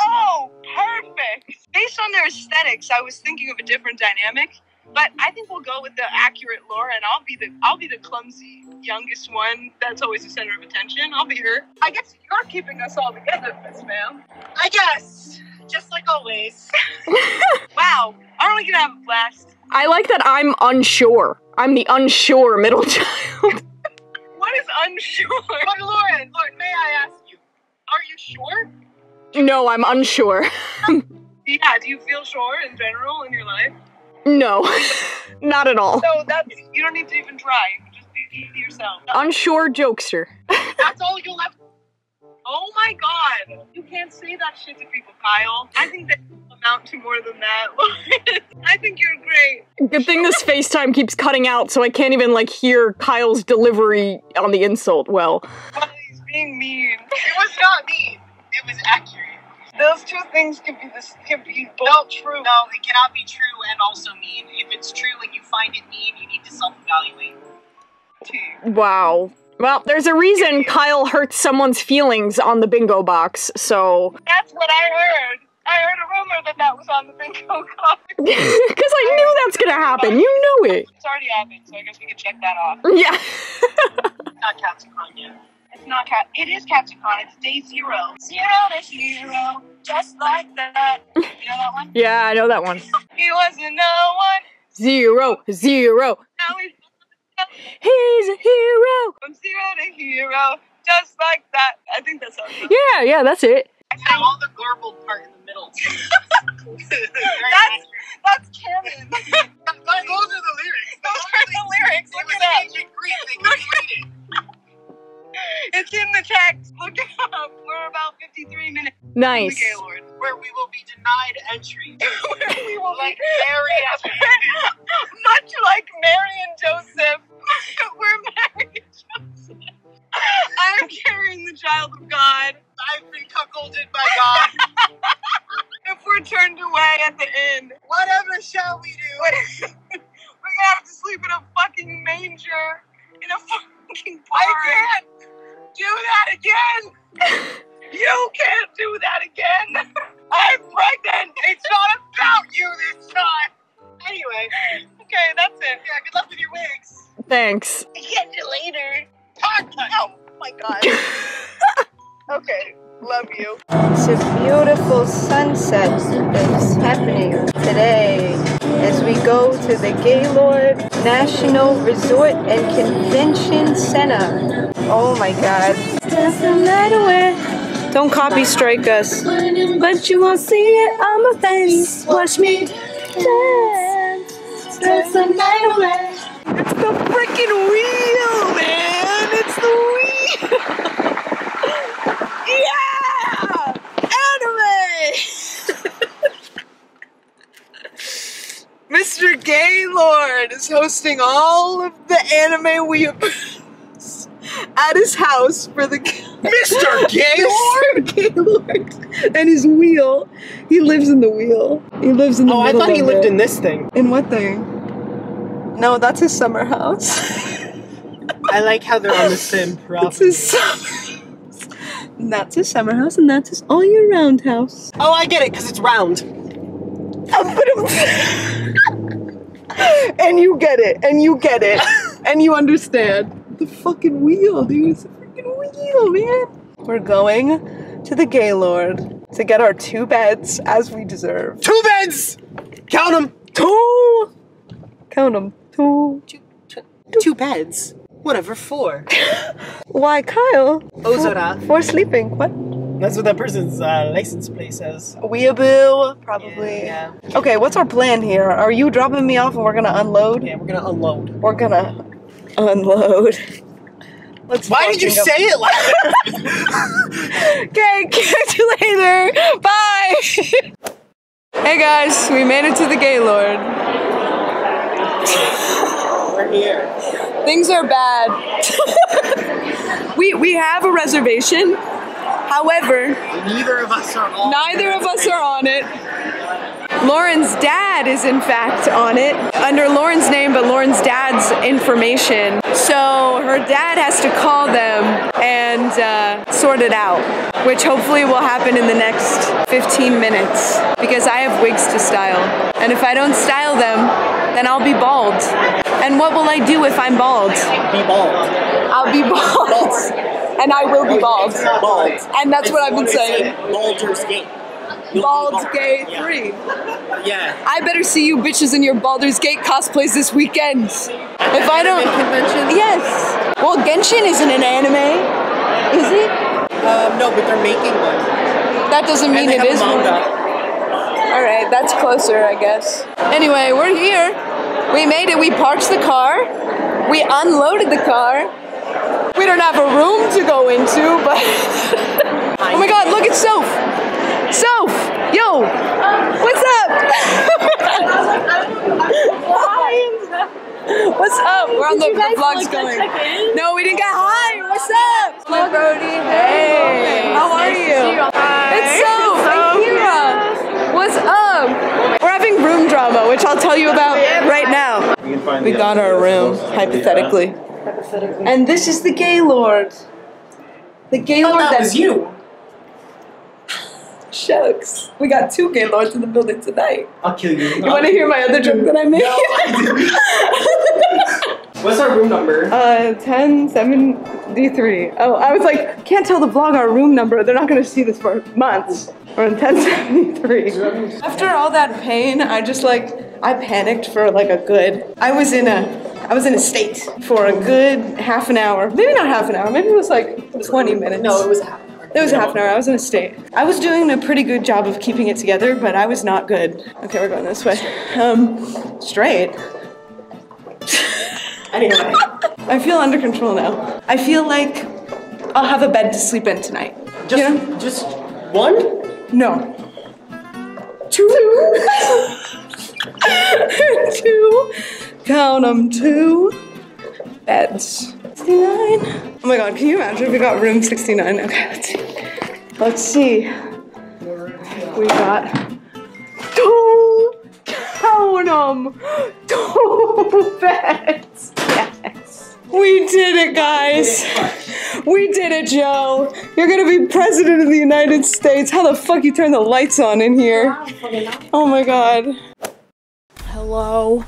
Oh, perfect. Based on their aesthetics, I was thinking of a different dynamic, but I think we'll go with the accurate lore, and I'll be the I'll be the clumsy youngest one that's always the center of attention. I'll be her. I guess you're keeping us all together, Miss Ma'am. I guess, just like always. *laughs* wow, aren't we gonna have a blast? I like that I'm unsure. I'm the unsure middle *laughs* child. What is unsure? But Lauren, Lauren, may I ask you, are you sure? no, I'm unsure. *laughs* Yeah. Do you feel sure in general in your life? no, *laughs* not at all. So that's you don't need to even try. You can just be, be yourself. Unsure jokester. That's all you'll have. Oh my god! You can't say that shit to people, Kyle. I think that amount to more than that. *laughs* I think you're great. Good thing this FaceTime keeps cutting out, so I can't even like hear Kyle's delivery on the insult well. But he's being mean. It was not mean. It was accurate. Those two things can be this can be both true. No, it cannot be true and also mean. If it's true and you find it mean, you need to self evaluate. Wow. Well, there's a reason Kyle hurts someone's feelings on the bingo box, so. That's what I heard. I heard a rumor that that was on the bingo card. Because I knew that's gonna happen. You know it. It's already happened, so I guess we can check that off. Yeah. *laughs* Not KatsuCon yet. It's not cat. It is Capsicon. It's day zero. Zero to hero, just like that. You know that one? Yeah, I know that one. He wasn't no one. Zero, zero. Now he's He's a hero. from zero to hero, just like that. I think that's how it goes. Yeah, yeah, that's it. Now all the garbled part in the middle. *laughs* That's that's canon. *laughs* Those are the lyrics. Those are the lyrics. Look at that. ancient Greek. They can read it. It's in the text. Look it up. We're about 53 minutes from the Nice. Gaylord. Where we will be denied entry. *laughs* Where we will Like be Mary has much like Mary and Joseph. We're Mary and Joseph. I'm carrying the child of God. I've been cuckolded by God. *laughs* If we're turned away at the end, Whatever shall we do? *laughs* we're gonna have to sleep in a fucking manger in a fucking barn. I can't do that again. *laughs* you can't do that again. I'm pregnant. It's not about you this time. Anyway, Okay, that's it. yeah, good luck with your wigs. Thanks. Catch you later. Podcast. Oh my god. okay, love you. It's a beautiful sunset that's happening today as we go to the Gaylord National Resort and Convention Center. Oh my god. Don't copy strike us. But you won't see it on my face. Watch me dance. Dance the night away. It's the freaking wheel, man. It's the wheel. yeah! Anime! Mr. Gaylord is hosting all of the anime weeaboos *laughs* at his house for the *laughs* Mr. Gaylord? Mr. Gaylord and his wheel. He lives in the wheel. He lives in the Oh, I thought he lived it. in this thing. In what thing? No, that's his summer house. I like how they're on the same *laughs* That's property. his summer that's his summer house, and that's his all year round house. Oh, I get it, because it's round. *laughs* and you get it, and you get it, *laughs* and you understand. The fucking wheel, dude. It's a freaking wheel, man. We're going to the Gaylord to get our two beds as we deserve. Two beds! Count them! Two! Count them. Two. Two beds. Whatever, four. *laughs* Why, Kyle? Ozora. For sleeping. What? That's what that person's uh, license plate says. Weeaboo, probably. Yeah. Okay, what's our plan here? Are you dropping me off and we're gonna unload? Yeah, we're gonna unload. We're gonna unload. Let's Why did you go- say it like that? Okay, catch you later. Bye. hey guys, we made it to the Gaylord. we're here. Things are bad. *laughs* we we have a reservation. However, Neither of us are on. neither of us are on it. Lauren's dad is in fact on it under Lauren's name, but Lauren's dad's information. So her dad has to call them and uh, sort it out, which hopefully will happen in the next 15 minutes because I have wigs to style. And if I don't style them, then I'll be bald. And what will I do if I'm bald? Be bald. I'll be *laughs* bald. And I will be bald. Bald. And that's what I've been saying. in Baldur's Gate. Be Bald Gay Yeah. 3. Yeah. I better see you bitches in your Baldur's Gate cosplays this weekend. If I don't. convention? Yes. Well, Genshin isn't an anime, is it? Um, no, but they're making one. That doesn't mean it have one. manga. All right, that's closer, I guess. Anyway, we're here. We made it. We parked the car. We unloaded the car. We don't have a room to go into, but *laughs* oh my God! Look at Soph. Soph, yo, what's up? *laughs* What's up? We're on the, the vlog's going. No, we didn't get high. What's up? Hello, Brody. Hey. How are you? It's Soph and Kira. What's up? We're having room drama, which I'll tell you about right now. We got our room, hypothetically. And this is the Gaylord. The Gaylord That that's was you. *laughs* Shucks. We got two Gaylords in the building tonight. I'll kill you. You want to hear my other joke that I made? *laughs* What's our room number? Uh, 1073. Oh, I was like, can't tell the vlog our room number. They're not gonna see this for months. We're in 1073. After all that pain, I just like, I panicked for like a good, I was in a, I was in a state for a good half an hour. Maybe not half an hour, maybe it was like 20 minutes. no, it was a half. Hour. It was half an hour. I was in a state. I was doing a pretty good job of keeping it together, but I was not good. Okay, we're going this way. Um, straight. *laughs* Anyway, I feel under control now. I feel like I'll have a bed to sleep in tonight. just You know? just one. No. Two. *laughs* two. Count them. Two beds. 69. Oh my god, can you imagine if we got room 69? Okay, let's see. Let's see. We got two. Count them. Two *laughs* beds. Yes. We did it, guys. We did it, Joe. You're gonna be president of the United States. How the fuck you turn the lights on in here? Oh my god. Hello.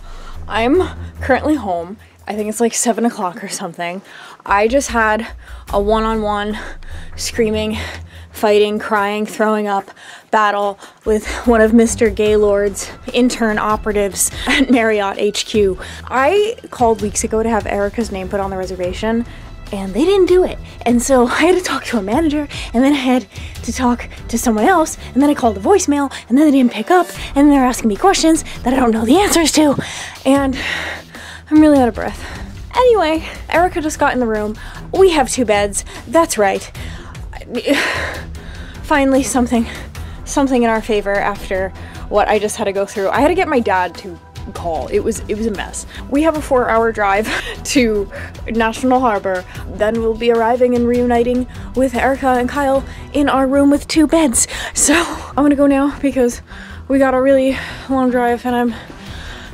I'm currently home. I think it's like 7 o'clock or something. I just had a one on one screaming, fighting, crying, throwing up battle with one of Mr. Gaylord's intern operatives at Marriott HQ. I called weeks ago to have Erica's name put on the reservation and they didn't do it. And so *laughs* I had to talk to a manager, and then I had to talk to someone else, and then I called the voicemail, and then they didn't pick up, and they're asking me questions that I don't know the answers to, and *sighs* I'm really out of breath. Anyway, Erica just got in the room. We have two beds. That's right. *sighs* Finally, something, something in our favor after what I just had to go through. I had to get my dad to call. It was it was a mess. We have a four hour drive *laughs* to National Harbor. Then we'll be arriving and reuniting with Erica and Kyle in our room with two beds. So I'm gonna go now because we got a really long drive and I'm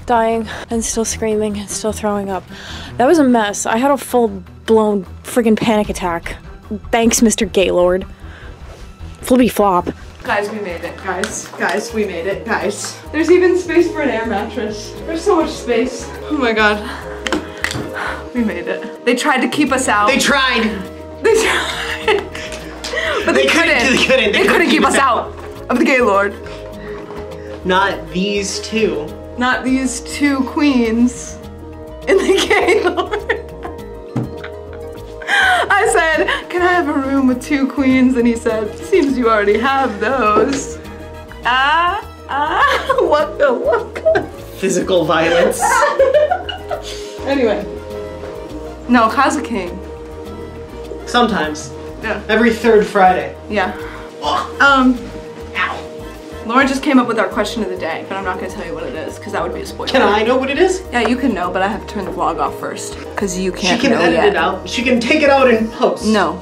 dying and still screaming and still throwing up. That was a mess. I had a full blown friggin' panic attack. Thanks, Mr. Gaylord. Flippy flop. Guys, we made it. Guys, guys, we made it. Guys. There's even space for an air mattress. There's so much space. Oh my god. We made it. They tried to keep us out. They tried. They tried. *laughs* but they, They couldn't- couldn't. they couldn't. They couldn't keep us out of the Gaylord. Not these two. Not these two queens in the Gaylord. *laughs* I said, can I have a room with two queens? And he said, seems you already have those. Ah, ah, *laughs* What waka waka. Physical violence. *laughs* Anyway. No, Kyle's a king. Sometimes. Yeah. Every third Friday. Yeah. Ugh. Um. Lauren just came up with our question of the day, but I'm not gonna tell you what it is, because that would be a spoiler. Can I know what it is? Yeah, you can know, but I have to turn the vlog off first, because you can't She can edit yet. it out. She can take it out and post. No.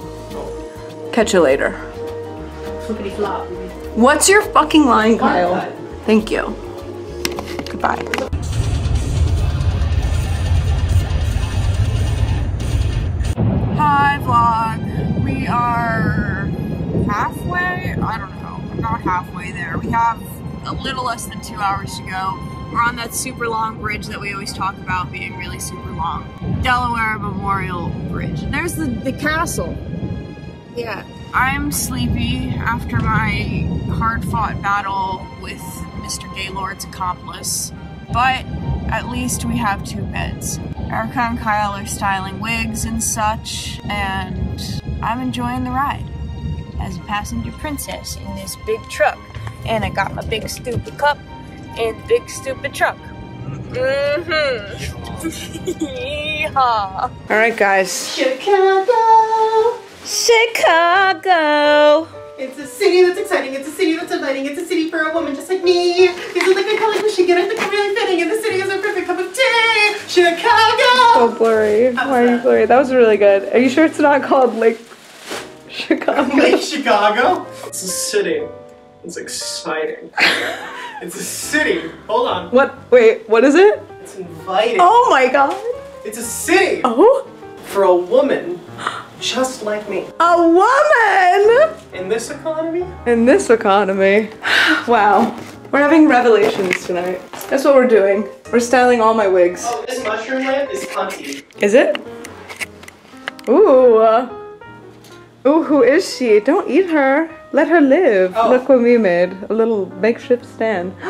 Catch you later. Flippity flop. What's your fucking line, Kyle? Cut. Thank you. Goodbye. Hi, vlog. We are halfway? Halfway there. We have a little less than two hours to go. We're on that super long bridge that we always talk about being really super long. Delaware Memorial Bridge. There's the, the castle. Yeah. I'm sleepy after my hard fought battle with Mr. Gaylord's accomplice. But at least we have two beds. Erica and Kyle are styling wigs and such, and I'm enjoying the ride as a passenger princess in this big truck. And I got my big stupid cup and the big stupid truck. Mm-hmm. *laughs* Yeehaw. All right, guys. Chicago. Chicago. It's a city that's exciting. It's a city that's inviting. It's a city for a woman just like me. It's a liquid color Michigan. I think I'm really fitting. And the city is a perfect cup of tea. Chicago. So blurry. Why are you blurry? That was really good. Are you sure it's not called Lake Chicago? *laughs* Lake Chicago. It's a city. It's exciting. *laughs* it's a city. Hold on. What? Wait, what is it? It's inviting. Oh my god. It's a city Oh? for a woman just like me. A woman! In this economy, In this economy. *sighs* Wow. We're having revelations tonight. That's what we're doing. We're styling all my wigs. Oh, this mushroom lamp is cunty. Is it? Ooh. Ooh, who is she? Don't eat her. Let her live. Oh. Look what we made. A little makeshift stand. *gasps*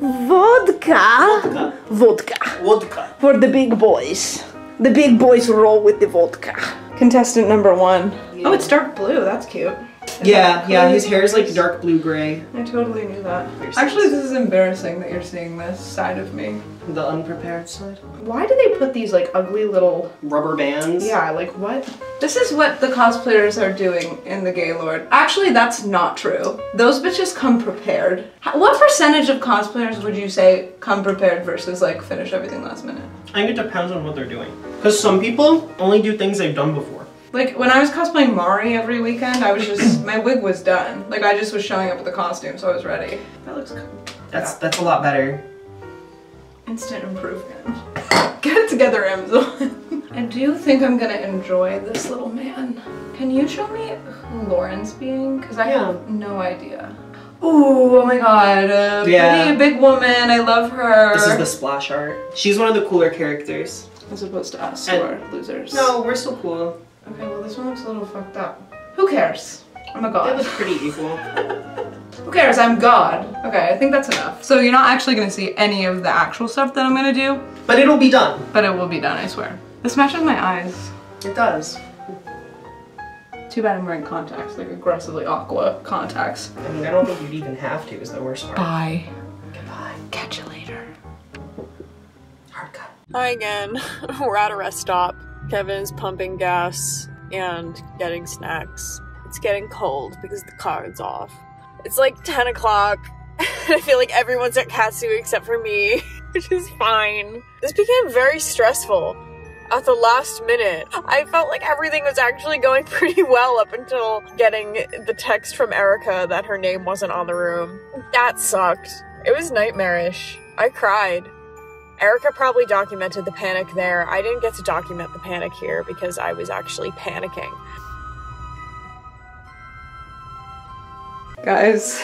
vodka. Vodka. Vodka. For the big boys. The big boys roll with the vodka. Contestant number one. Oh, it's dark blue. That's cute. Yeah, yeah, his hair is like dark blue gray. I totally knew that. Actually, this is embarrassing that you're seeing this side of me. The unprepared side. Why do they put these like ugly little Rubber bands. Yeah, like what? This is what the cosplayers are doing in the Gaylord. Actually, that's not true. Those bitches come prepared. What percentage of cosplayers would you say come prepared versus like finish everything last minute? I think it depends on what they're doing. Because some people only do things they've done before. Like when I was cosplaying Mari every weekend, I was just *clears throat* my wig was done. Like I just was showing up with the costume, so I was ready. That looks cool. That's that's a lot better. Instant improvement. *laughs* Get it together, Amazon. *laughs* I do think I'm gonna enjoy this little man. Can you show me who Lauren's being? Because I Yeah. have no idea. Ooh, oh my god. Uh, Yeah. Pretty big woman. I love her. This is the splash art. She's one of the cooler characters. As opposed to us, And- who are losers. No, we're still cool. Okay, well, this one looks a little fucked up. Who cares? I'm a They god. look pretty equal. Who cares? I'm God. Okay, I think that's enough. So you're not actually gonna see any of the actual stuff that I'm gonna do, But it'll be done. but it will be done, I swear. This matches my eyes. It does. Too bad I'm wearing contacts, like aggressively aqua contacts. I mean, I don't think you'd even have to, is the worst part. Bye. Goodbye. Catch you later. Hard cut. Hi again. *laughs* We're at a rest stop. Kevin's pumping gas and getting snacks. It's getting cold because the car's off. It's like 10 o'clock. *laughs* I feel like everyone's at Katsu except for me, *laughs* which is fine. This became very stressful at the last minute. I felt like everything was actually going *laughs* pretty well up until getting the text from Erica that her name wasn't on the room. That sucked. It was nightmarish. I cried. Erica probably documented the panic there. I didn't get to document the panic here because I was actually panicking. Guys,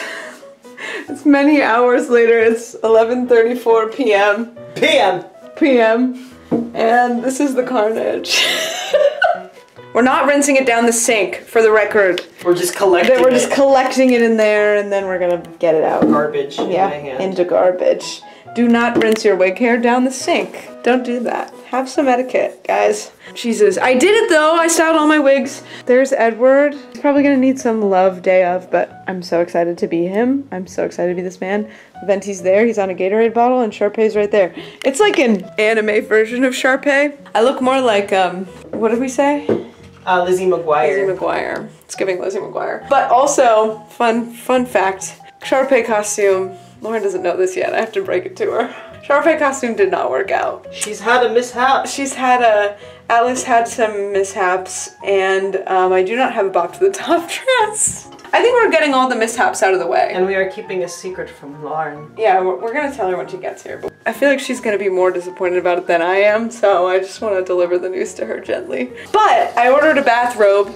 it's many hours later. It's 11:34 p.m. PM! p.m. and this is the carnage. *laughs* We're not rinsing it down the sink, for the record. We're just collecting That we're just it. collecting it in there, and then we're gonna get it out. garbage in Yeah, hand. into garbage. Do not rinse your wig hair down the sink. Don't do that. Have some etiquette, guys. Jesus. I did it though. I styled all my wigs. There's Edward. He's probably gonna need some love day of, but I'm so excited to be him. I'm so excited to be this man. Venti's there. He's on a Gatorade bottle, and Sharpay's right there. It's like an anime version of Sharpay. I look more like, um, what did we say? uh, Lizzie McGuire. Lizzie McGuire. It's giving Lizzie McGuire. But also, fun fun fact, Sharpay costume. Lauren doesn't know this yet. I have to break it to her. Sharpay costume did not work out. She's had a mishap. She's had a Alice had some mishaps, and um, I do not have a Bop to the Top *laughs* dress. I think we're getting all the mishaps out of the way. And we are keeping a secret from Lauren. Yeah, we're, we're gonna tell her when she gets here. But I feel like she's gonna be more disappointed about it than I am, so I just want to deliver the news to her gently. But I ordered a bathrobe,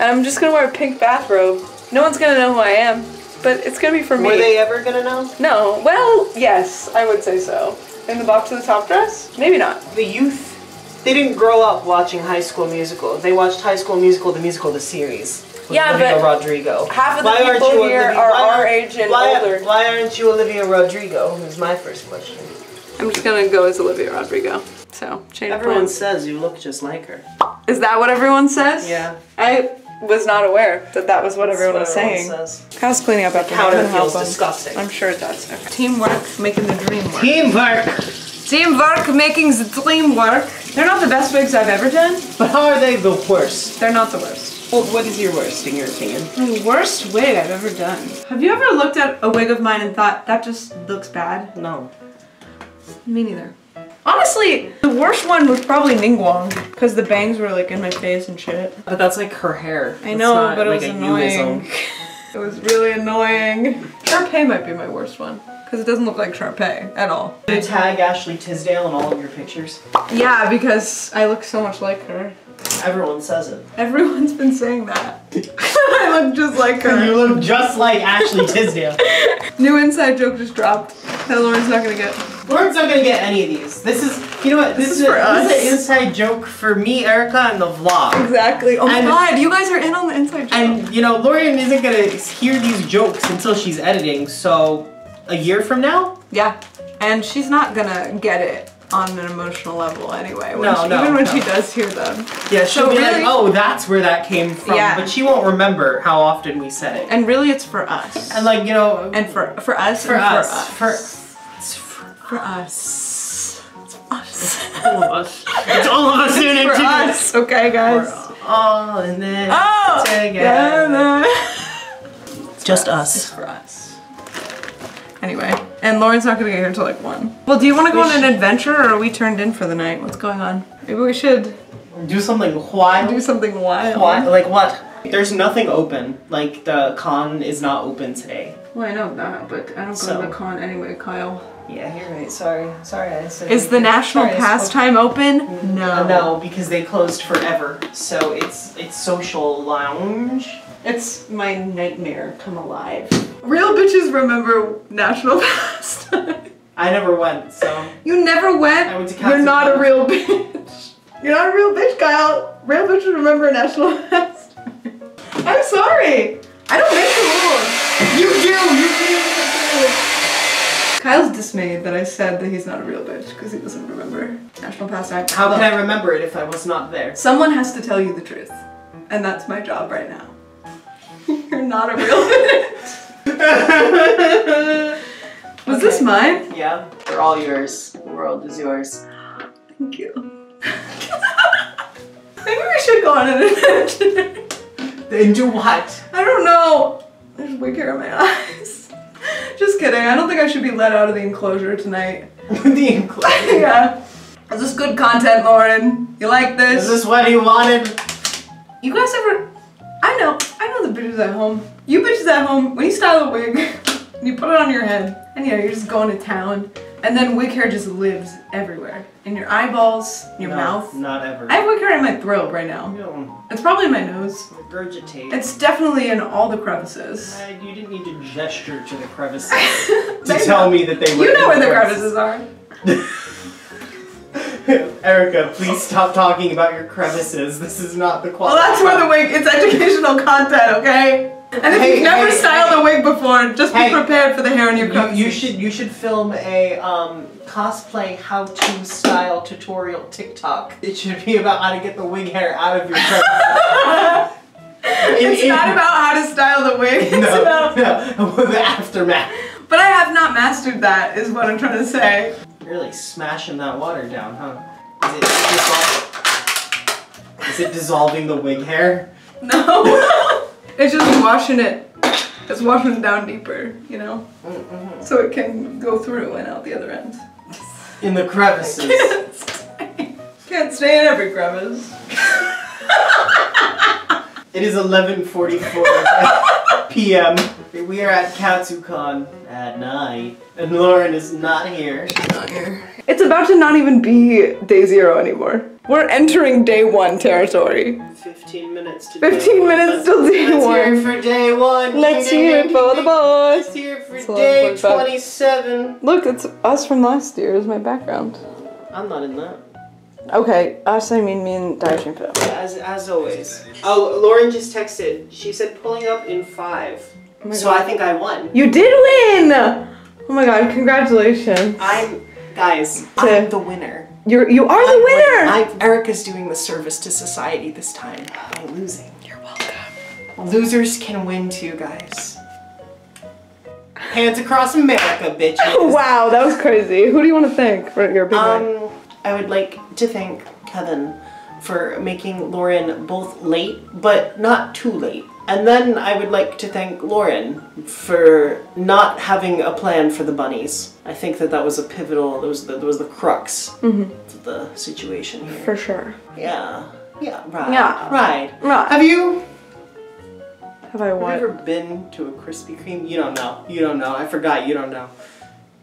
and I'm just gonna wear a pink bathrobe. No one's gonna know who I am, but it's gonna be for me. Were they ever gonna know? No. Well, yes, I would say so. In the Bop to the Top dress? Maybe not. The youth, they didn't grow up watching High School Musical. They watched High School Musical, the musical, the series. Yeah, Olivia but Rodrigo. half of the Why aren't people you here Olivia- are our age and why, older. Why aren't you Olivia Rodrigo? Is my first question. I'm just gonna go as Olivia Rodrigo. So, change Everyone says you look just like her. Is that what everyone says? Yeah. I was not aware that that was what That's everyone what was everyone saying. says. How's cleaning up after Counter me? feels Help 'em. disgusting. I'm sure it does. Okay. Teamwork, making the dream work. Teamwork! Teamwork, making the dream work. They're not the best wigs I've ever done. But how are they the worst? They're not the worst. Well, what is your worst in your opinion? The worst wig I've ever done. Have you ever looked at a wig of mine and thought, that just looks bad? No. Me neither. Honestly, the worst one was probably Ningguang, because the bangs were like in my face and shit. But that's like her hair. I know, not, but it like, was annoying. *laughs* It was really annoying. Sharpay might be my worst one, because it doesn't look like Sharpay at all. Did You tag Ashley Tisdale in all of your pictures. Yeah, because I look so much like her. Everyone says it. Everyone's been saying that. *laughs* I look just like her. You look just like Ashley Tisdale. *laughs* New inside joke just dropped. that Lauren's not gonna get. Lauren's not gonna get any of these. This is, you know what? This, is is, for a, us. this is an inside joke for me, Erica, and the vlog. Exactly. Oh my god, you guys are in on the inside joke. And you know, Lauren isn't gonna hear these jokes until she's editing. So, a year from now, yeah, and she's not gonna get it on an emotional level anyway. When No, she, no, even when no. she does hear them. yeah, she'll So be really- like, "Oh, that's where that came from," Yeah. but she won't remember how often we said it. And really, it's for us. And like you know, And for for us. for and us, For for us. it's for For us. It's us. all of us. It's all of us in it for together. us. Okay, guys. We're all in this Oh! together. *laughs* Just It's us. for us. Anyway, and Lauren's not gonna get here until like one. Well, do you want to go on an adventure, or are we turned in for the night? What's going on? Maybe we should Do something wild. do something wild. Like what? There's nothing open. Like the con is not open today. Well, I know that, but I don't go So- to the con anyway, Kyle. Yeah, you're right. Sorry. Sorry, I said. Is the national pastime open? Uh, no. No, because they closed forever. So it's it's social lounge. It's my nightmare come alive. Real bitches remember national pastime. *laughs* I never went, so You never went. I went to You're not a real bitch. You're not a real bitch, Kyle. Real bitches remember national pastime. *laughs* I'm sorry. I don't make the rules. you do. You do. Kyle's dismayed that I said that he's not a real bitch because he doesn't remember national pastime. How can I remember it if I was not there? Someone has to tell you the truth, and that's my job right now. *laughs* You're not a real bitch. *laughs* Was this mine? Yeah, they're all yours. The world is yours. Thank you. *laughs* Maybe we should go on an adventure. Into what? I don't know. There's wig hair in my eyes. Just kidding. I don't think I should be let out of the enclosure tonight. the enclosure. yeah. Is this good content, Lauren? You like this? Is this what he wanted? You guys ever? I know. I know the bitches at home. You bitches at home, when you style a wig, *laughs* you put it on your head, and yeah, you're just going to town, and then wig hair just lives everywhere. In your eyeballs, in your No, mouth. Not ever. I have wig hair in my throat right now. No. It's probably in my nose. Regurgitate. It's definitely in all the crevices. Uh, you didn't need to gesture to the crevices *laughs* to tell know. me that they were. You know where the crevices are. *laughs* *laughs* Erica, please stop talking about your crevices. This is not the Well, that's where the wig, it's educational content, okay? And if Hey, you've never hey, styled hey. a wig before, just be prepared for the hair in your You, crevices. you should you should film a um, cosplay how to style tutorial TikTok. It should be about how to get the wig hair out of your crevices. *laughs* It's not about how to style the wig. It's no, about no, *laughs* the aftermath. But I have not mastered that, is what I'm trying to say. You're really smashing that water down, huh? Is it dissolving? It dissolving the wig hair? *laughs* No. *laughs* it's just washing it. It's washing it down deeper, you know? Mm-hmm. So it can go through and out the other end. In the crevices. Can't stay, can't stay in every crevice. It is 11:44 *laughs* p.m. We are at KatsuCon at night, and Lauren is not here. She's not here. It's about to not even be day zero anymore. We're entering day one territory. 15 minutes to 15 minutes till day Let's hear it one. for day one. Let's hear it for the Let's boys. hear it for It's day 11:45. 27. Look, it's us from last year is my background. I'm not in that. Okay, us, I mean me and Diet Shampoo. As as always. Oh, Lauren just texted. She said pulling up in five. Oh so God. I think I won. You did win! Oh my god, congratulations. I'm guys. I'm the winner. You're you are the winner! I, Erica's doing the service to society this time by losing. You're welcome. Losers can win too, guys. Hands across America, bitches. *laughs* Wow, that was crazy. Who do you want to thank for your big win? Um, I would like to thank Kevin for making Lauren both late, but not too late. And then I would like to thank Lauren for not having a plan for the bunnies. I think that that was a pivotal, that was the, that was the crux mm-hmm. of the situation here. For sure. Yeah. Yeah, right. Yeah. Right. Right. Have you Have I Have you ever been to a Krispy Kreme? You don't know. You don't know. I forgot. You don't know.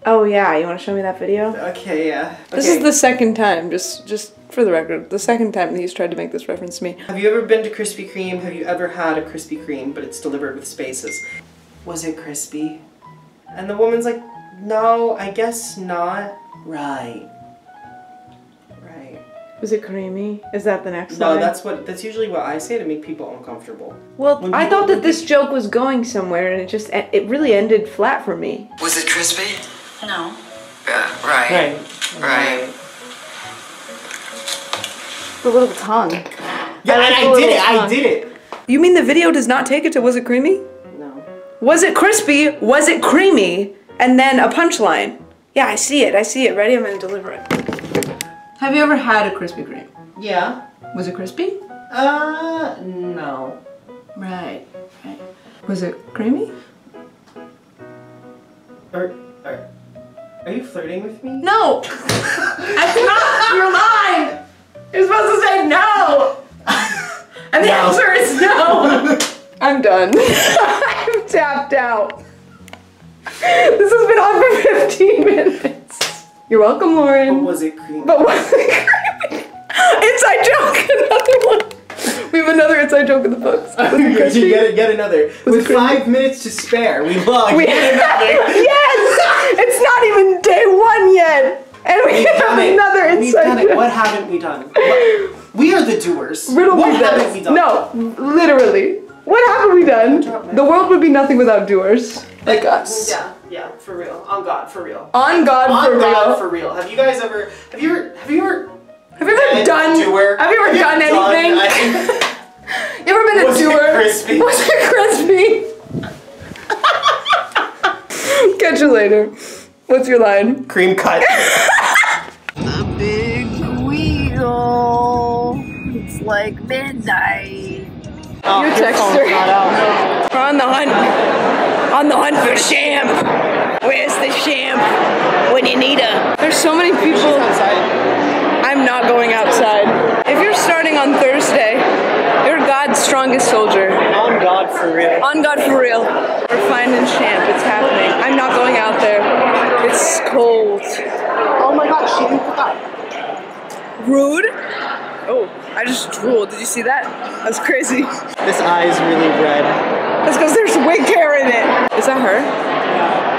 Oh yeah, you want to show me that video? Okay, yeah. This is the second time, just just for the record, the second time that he's tried to make this reference to me. Have you ever been to Krispy Kreme? Have you ever had a Krispy Kreme, but it's delivered with spaces? Was it crispy? And the woman's like, No, I guess not. Right. Right. Was it creamy? Is that the next one? No, line? that's what that's usually what I say to make people uncomfortable. Well, when I thought that this joke was going somewhere, and it just it really ended flat for me. Was it crispy? No. Yeah, right. Right. Right. The little tongue. Yeah, like I, the I did little it. I did it. You mean the video does not take it to was it creamy? No. Was it crispy? Was it creamy? And then a punchline. Yeah, I see it. I see it. Ready? I'm gonna deliver it. Have you ever had a Krispy Kreme? Yeah. Was it crispy? Uh, no. Right. Right. Was it creamy? Are, are, are you flirting with me? No! That's not your line! You're supposed to say no! And the No. answer is no! I'm done. *laughs* I'm tapped out. This has been on for 15 minutes. You're welcome, But Lauren. was it cream? But was it creamy? Inside joke, *laughs* another one. We have another inside joke in the books. *laughs* Was it you get, get another. With five minutes to spare, we log. We get another. yes! It's not even day one yet! And we We've have done it. another We've done it. What haven't we done? What- we are the doers. Riddle what me haven't this. we done? No, literally. What haven't we done? The world would be nothing without doers like us. Yeah, yeah, for real. On God, for real. On God On for God, real. for real. Have you guys ever? Have you ever? Have you ever? have you ever been done? a doer? Have you ever done anything? I- *laughs* *laughs* you ever been Was a it doer? crispy? Was it crispy? *laughs* Catch you later. What's your line? cream cut. *laughs* The big wheel. It's like midnight. Oh, Your your text not out. We're on the hunt. On the hunt for Champ. Where's the Champ? When you need her. There's so many people. Outside. I'm not going outside. If you're starting on Thursday, you're God's strongest soldier. On God, for real. On God for real. We're finding Champ. It's happening. I'm not going out there. It's cold. Oh my God, she didn't put that. Rude. Oh, I just drooled. Did you see that? That's crazy. This eye is really red. That's because there's wig hair in it. Is that her?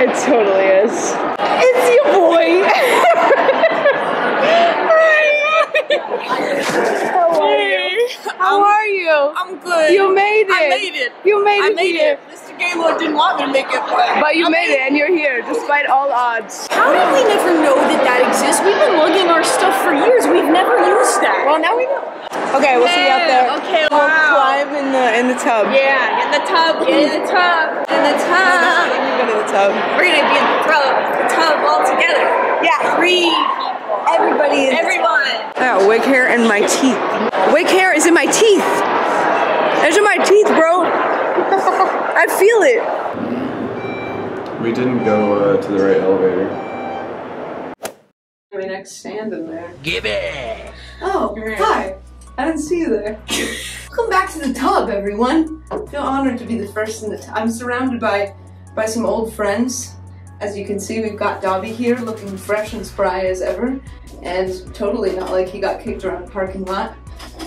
It totally is. It's your boy. *laughs* How are you? How are you? I'm good. You made it. I made it. You made I it made here. it. Mr. Gaylord didn't want me to make it, but, But you I made it, and you're here despite all odds. How did we never know that that exists? We've been lugging our stuff for years. We've never used that. Well, now we know. Okay, we'll see you out there. Okay, We'll wow. climb in the in the tub. Yeah, in the tub, in the tub, in the tub. You go to the tub. We're gonna be in the tub, the tub all together. Yeah. Three, Everybody is. everyone. I got wig hair in my teeth. Wig hair is in my teeth. It's in my teeth, bro. *laughs* I feel it. We didn't go uh, to the right elevator. My next stand in there. Give it. Oh, hi. I didn't see you there. *laughs* Welcome back to the tub, everyone. I feel honored to be the first in the tub. I'm surrounded by by some old friends. As you can see, we've got Dobby here looking fresh and spry as ever, and totally not like he got kicked around a parking lot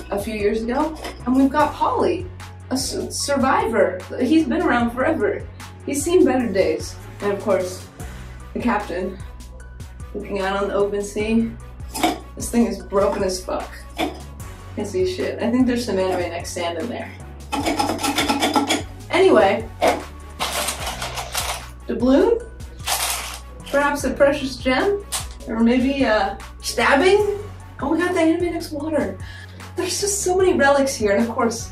a few years ago. And we've got Polly, a su- survivor. He's been around forever. He's seen better days. And of course, the captain, looking out on the open sea. This thing is broken as fuck. Can't see shit. I think there's some anime next sand in there. Anyway, the doubloon? Perhaps a precious gem? Or maybe uh, stabbing? Oh, we got the next water. There's just so many relics here, and of course,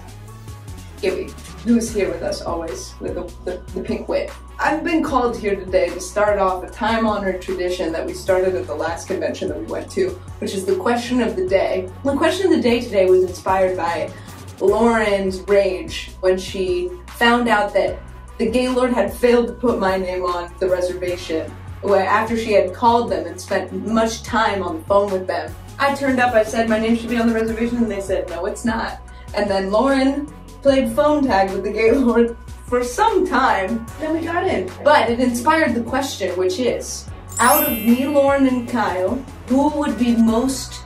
Gibby, who's here with us always with the, the, the pink wit. I've been called here today to start off a time honored tradition that we started at the last convention that we went to, which is the question of the day. The question of the day today was inspired by Lauren's rage when she found out that the Gaylord had failed to put my name on the reservation. Where after she had called them and spent much time on the phone with them, I turned up, I said my name should be on the reservation, and they said no, it's not. And then Lauren played phone tag with the Gaylord *laughs* for some time, then we got in. But it inspired the question, which is, out of me, Lauren, and Kyle, who would be most,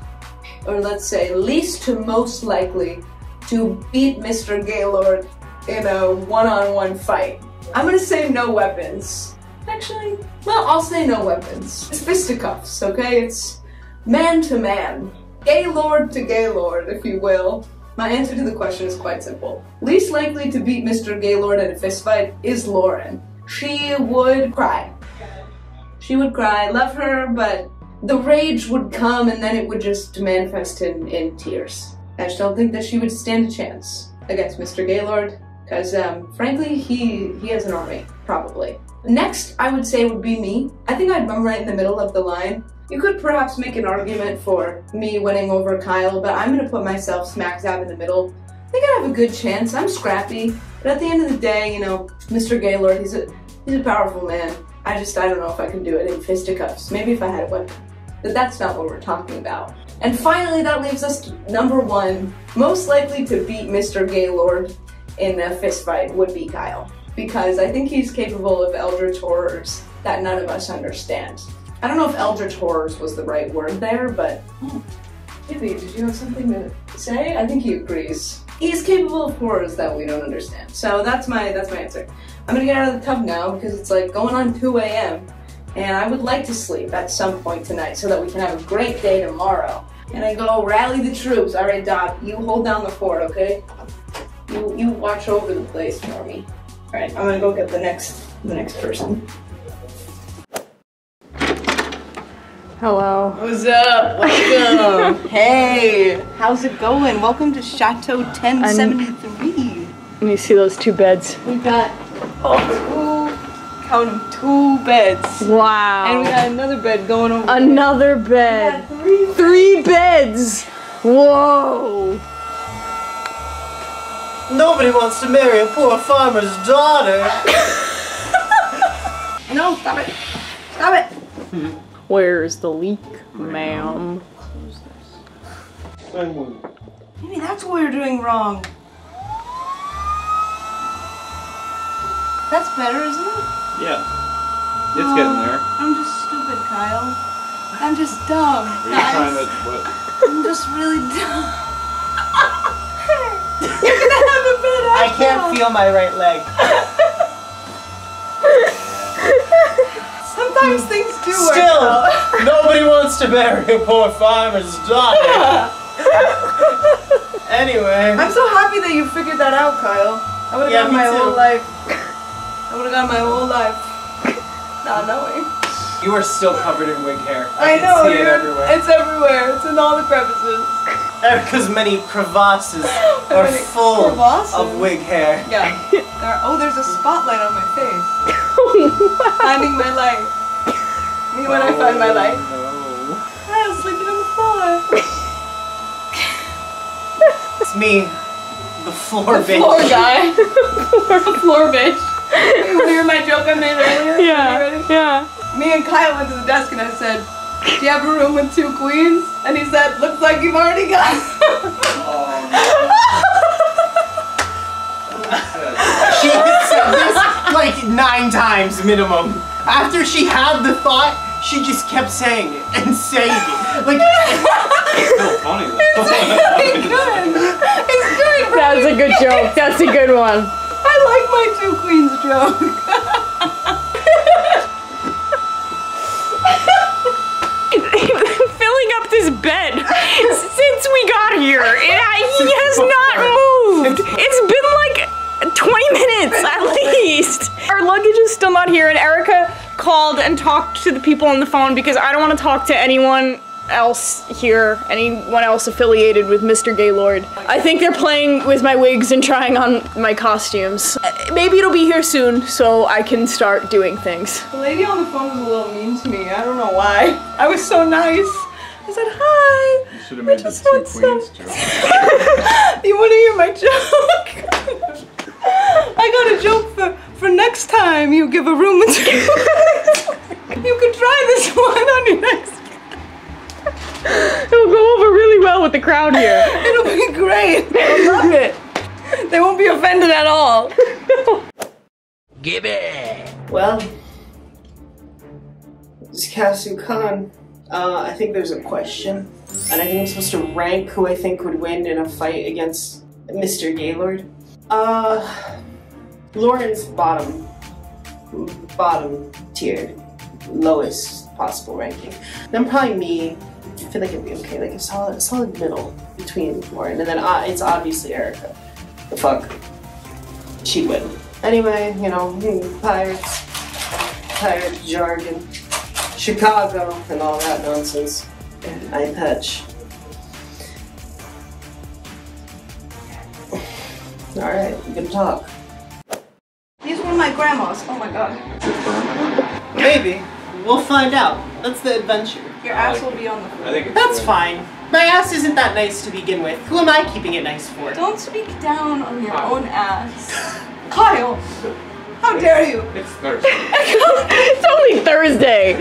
or let's say least to most likely to beat Mr. Gaylord in a one-on-one fight? I'm gonna say no weapons. Actually, well, I'll say no weapons. It's fisticuffs, okay? It's man to man. Gaylord to Gaylord, if you will. My answer to the question is quite simple. Least likely to beat Mr. Gaylord in a fistfight is Lauren. She would cry. She would cry, love her, but the rage would come and then it would just manifest in, in tears. I just don't think that she would stand a chance against Mr. Gaylord, because um, frankly, he, he has an army, probably. Next, I would say would be me. I think I'd run right in the middle of the line. You could perhaps make an argument for me winning over Kyle, but I'm gonna put myself smack dab in the middle. I think I have a good chance. I'm scrappy, but at the end of the day, you know, Mr. Gaylord, he's a he's a powerful man. I just I don't know if I can do it in fisticuffs. Maybe if I had a weapon. But that's not what we're talking about. And finally, that leaves us number one. Most likely to beat Mr. Gaylord in a fistfight would be Kyle. Because I think he's capable of eldritch horrors that none of us understand. I don't know if eldritch horrors was the right word there, but hmm. Maybe, did you have something to say? I think he agrees. He's capable of horrors that we don't understand. So that's my that's my answer. I'm gonna get out of the tub now because it's like going on 2 a.m. And I would like to sleep at some point tonight so that we can have a great day tomorrow. And I go rally the troops. All right, Doc, you hold down the fort, okay? You you watch over the place for me. All right, I'm gonna go get the next the next person. Hello. What's up? Welcome. *laughs* hey, how's it going? Welcome to Chateau 1073. Let me see those two beds. We got oh, two, count 'em, two beds. Wow. And we got another bed going over Another there. bed. We got three Three beds. Whoa. Nobody wants to marry a poor farmer's daughter. *laughs* No, stop it. Stop it. Where's the leak, ma'am? Maybe that's what we're doing wrong. That's better, isn't it? Yeah. It's oh, getting there. I'm just stupid, Kyle. I'm just dumb. Are you trying to what? I'm just really dumb. *laughs* You're gonna have a bed I can't feel my right leg. Sometimes things do work Still, nobody wants to marry a poor farmer's daughter. *laughs* anyway, I'm so happy that you figured that out, Kyle. I would have Yeah, gone my too. whole life. I would have gone my whole life not knowing. you are still covered in wig hair. I, can know, see it everywhere. It's everywhere. It's in all the crevices. Erica's many crevasses *laughs* are Many full crevasses? of wig hair. Yeah. *laughs* There, oh, there's a spotlight on my face. *laughs* Finding my light. Me when I find my light. No. I was sleeping on the floor. It's me, the floor bitch. Floor guy. the floor bitch. You hear my joke I made earlier? Are you ready? Yeah. Me and Kyle went to the desk and I said, Do you have a room with two queens? And he said, Looks like you've already got *laughs* She said this like nine times minimum. After she had the thought, she just kept saying it and saying it. Like, It's Still funny though. It's *laughs* really good. It's good, bro. That's a good joke. That's a good one. I like my two queens joke. *laughs* Filling up this bed *laughs* since we got here. It, he has not moved. It's been like 20 minutes at least. Our luggage is still not here, and Erica called and talked to the people on the phone because I don't want to talk to anyone else here, anyone else affiliated with Mr. Gaylord. I think they're playing with my wigs and trying on my costumes. Uh, Maybe it'll be here soon so I can start doing things. The lady on the phone was a little mean to me. I don't know why. I was so nice. I said, Hi. Should have made the just two want some- queens joke. *laughs* You want to hear my joke? *laughs* I got a joke for, for next time you give a room with *laughs* two. you could try this one on your next. It'll go over really well with the crowd here. It'll be great. I love it. They won't be offended at all. Give it. well, this is Katsucon. Uh, I think there's a question, and I think I'm supposed to rank who I think would win in a fight against Mr. Gaylord. Uh, Lauren's bottom. bottom tier, lowest possible ranking. Then probably me. I feel like it'd be okay, like a solid, solid middle between Lauren, and then uh, it's obviously Erica. The fuck, she'd win. Anyway, you know, pirates, pirate jargon, Chicago, and all that nonsense. And eye patch. All right, good talk. These were my grandma's. Oh my god. Maybe. We'll find out. That's the adventure. Your ass will be on the floor. I think That's good. fine. My ass isn't that nice to begin with. Who am I keeping it nice for? Don't speak down on your own ass. Kyle! *laughs* How dare you? It's Thursday. *laughs* it's only Thursday.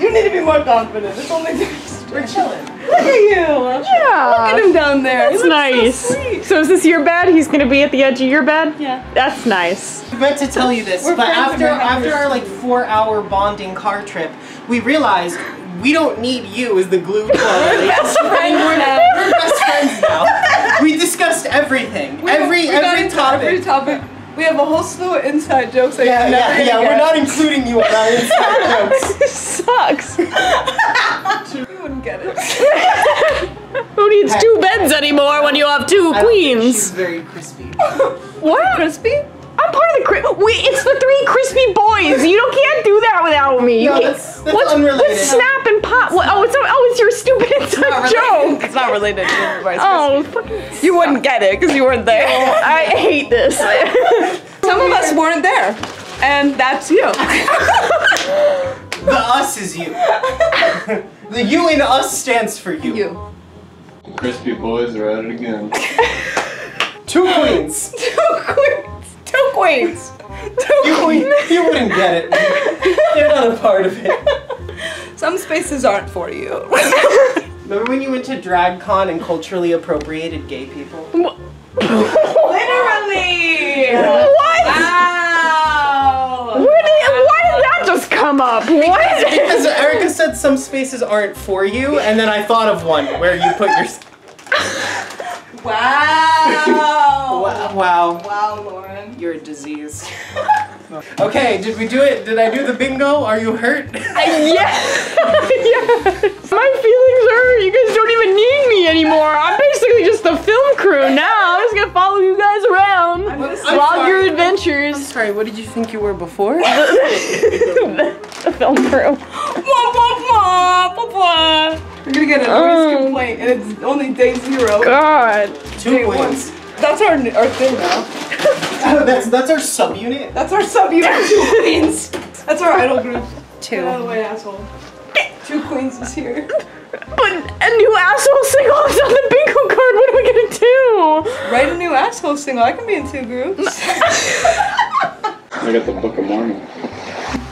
You need to be more confident. It's only Thursday. We're chilling. Look at you! Yeah. Look at him down there. That's He looks nice. So, sweet. So is this your bed? He's gonna be at the edge of your bed? Yeah. That's nice. I meant to tell you this, We're but after after our like four hour bonding car trip, we realized we don't need you as the glue to our relationship anymore. We're best friends now. We discussed everything. We- every we got every topic. Every topic. We have a whole slew of inside jokes. that yeah, you're never yeah, yeah. gonna We're get. not including you on our *laughs* inside jokes. *laughs* This sucks. *laughs* You wouldn't get it. Who needs two beds anymore when you have two I don't think She's very crispy. What? Crispy? I'm part of the cri- we. It's the three crispy boys. You don't can't do that without me. You No, can't- that's- that's what's, unrelated. What's snap and pop? What, oh, it's oh, it's your stupid inside *laughs* joke. It's not related to everybody's Oh, fucking You wouldn't get it because you weren't there. I hate this. *laughs* Some of us weren't there. And that's you. The us is you. *laughs* the you in us stands for you. you. Crispy boys are at it again. Two queens. Two queens. Two queens. Two You, queens. you wouldn't get it. You're not a part of it. Some spaces aren't for you. *laughs* Remember when you went to DragCon and culturally appropriated gay people? *laughs* Literally. what? Wow. Where did, why did that just come up? What? *laughs* Because Erica said some spaces aren't for you, and then I thought of one where you put your. Wow. Wow, wow, Wow, Lauren. you're a disease. *laughs* Okay, did we do it? Did I do the bingo? Are you hurt? *laughs* yes. *laughs* yes. My feelings are you guys don't even need me anymore. I'm basically just the film crew now. I'm just gonna follow you guys around. I'm Log your adventures. Sorry, what did you think you were before? the, the film crew. We're gonna get a noise Oh. complaint, and it's only day zero. God. Two Day queens. one. That's our our thing now. *laughs* Oh, that's that's our subunit. That's our sub unit. Two *laughs* queens. That's our idol group. Two. Get out of the way, asshole. Two queens is here. *laughs* But a new asshole single is on the bingo card. What are we gonna do? Write a new asshole single. I can be in two groups. I got the Book of Mormon.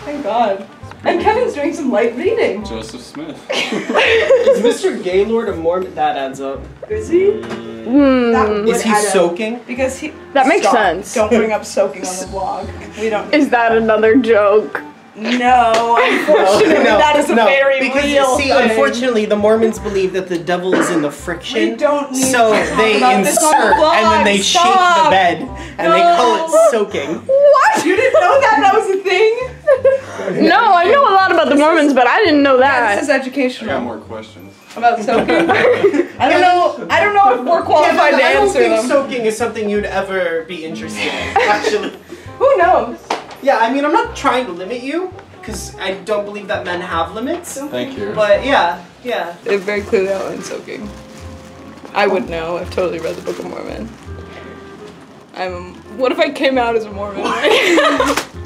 Thank God. And Kevin's doing some light reading. Joseph Smith. *laughs* Is Mr. Gaylord a Mormon? That adds up. Is he? Hmm. That would Is he add up. soaking? Because he. That makes Stop. sense. Don't bring up soaking on the vlog. We don't. Is that another joke? No, unfortunately, *laughs* that is a very because real see, thing. unfortunately, the Mormons believe that the devil is in the friction. We don't need so to talk they about this insert and then they vlog. shake the bed and they call it soaking. What? You didn't know that that was a thing? *laughs* No, I know a lot about the Mormons, but I didn't know Yeah, this is that. I got educational. more questions. About soaking. *laughs* I don't know. I don't know if we're Yeah, qualified but to I don't answer think them. soaking is something you'd ever be interested in. Actually, Who knows? Yeah. I mean, I'm not trying to limit you because I don't believe that men have limits. Thank you. But yeah, yeah. It very clearly outlines soaking. I would know. I've totally read the Book of Mormon. I'm. A, what if I came out as a Mormon? *laughs*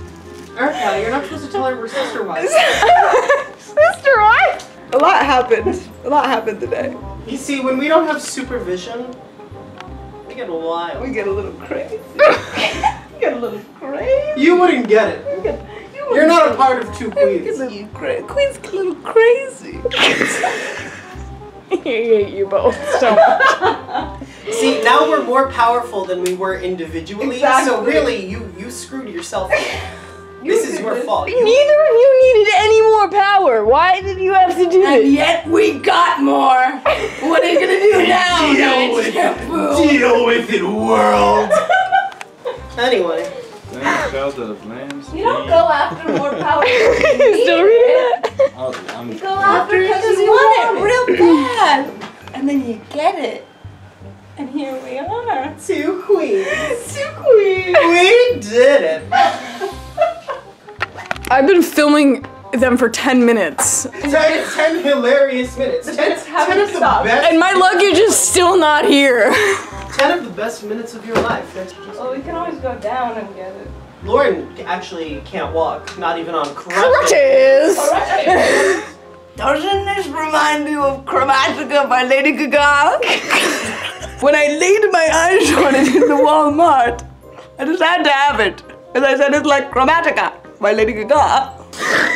Erica, you're not supposed to tell her we're sister wives. *laughs* Sister, what? a lot happened. A lot happened today. You see, when we don't have supervision, we get wild. We get a little crazy. *laughs* we get a little crazy. You wouldn't get it. We get, you You're not a part of two get- we get queens. a little cra- Queens get a little crazy. *laughs* I hate you both so much. *laughs* See, now we're more powerful than we were individually. So really, you you screwed yourself. *laughs* this is your this. fault. Neither of you needed any more power. Why did you have to do And this? yet we got more. What are you gonna do now? Deal with it. Deal with it, world. Anyway, Lamb's child of lambs. You don't go after more power. Still reading it? Oh, I'm Go after it because you want it real bad. And then you get it. And here we are. Two queens. *laughs* Two queens. We did it. *laughs* I've been filming them for 10 minutes. Ten hilarious minutes. Ten, ten of the best. And my luggage is still not here. ten of the best minutes of your life. That's just- Well, we can always go down and get it. Lauren actually can't walk, not even on crutches. Crutches! Doesn't this remind you of Chromatica by Lady Gaga? when I laid my eyes on it in the Walmart, I just had to have it. As I said, it's like Chromatica by Lady Gaga.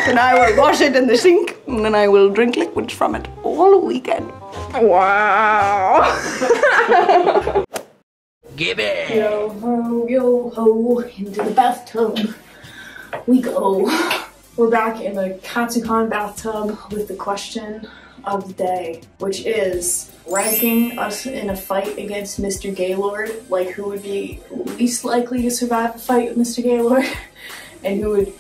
And I will wash it in the sink, and then I will drink liquids from it all weekend. Wow. Give it. Yo ho, yo ho, into the bathtub we go. We're back in the Katsucon bathtub with the question of the day, which is ranking us in a fight against Mr. Gaylord, like who would be least likely to survive a fight with Mr. Gaylord, *laughs* and who would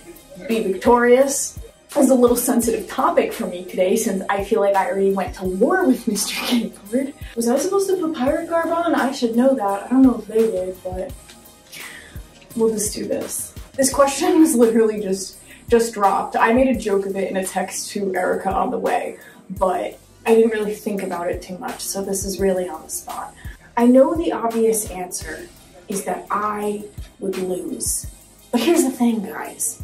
be victorious. Is a little sensitive topic for me today since I feel like I already went to war with *laughs* Mr. Gaylord. Was I supposed to put pirate garb on? I should know that. I don't know if they did, but we'll just do this. This question was literally just just dropped. I made a joke of it in a text to Erica on the way, but I didn't really think about it too much, so this is really on the spot. I know the obvious answer is that I would lose. But here's the thing, guys.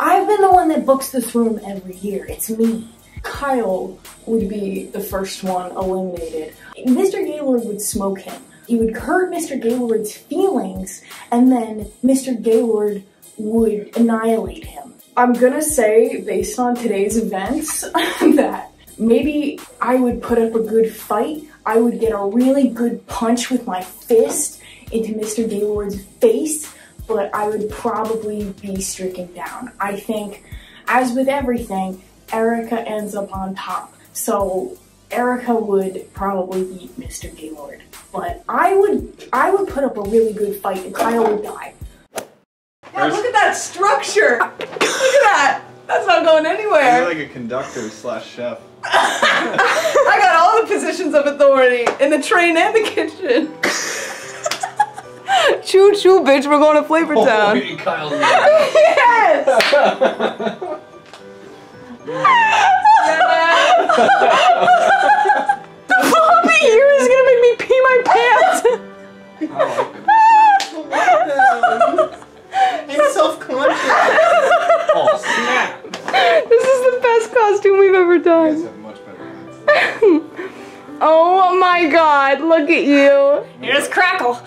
I've been the one that books this room every year. It's me. Kyle would be the first one eliminated. Mr. Gaylord would smoke him. He would hurt Mr. Gaylord's feelings, and then Mr. Gaylord would annihilate him. I'm gonna say, based on today's events, *laughs* that maybe I would put up a good fight. I would get a really good punch with my fist into Mr. Gaylord's face, but I would probably be stricken down. I think, as with everything, Erica ends up on top. So Erica would probably beat Mr. Gaylord. But I would I would put up a really good fight and Kyle would die. Yeah, look at that structure. look at that. That's not going anywhere. You're anywhere. like a conductor slash chef. *laughs* I got all the positions of authority in the train and the kitchen. *laughs* *laughs* choo choo, bitch. We're going to Flavortown. Holy Kyle. *laughs* yes. Bobby here is gonna make me pee my pants! He's self-conscious. Oh snap! This is the best costume we've ever You guys done. *laughs* Oh my god, look at you. Here's Crackle.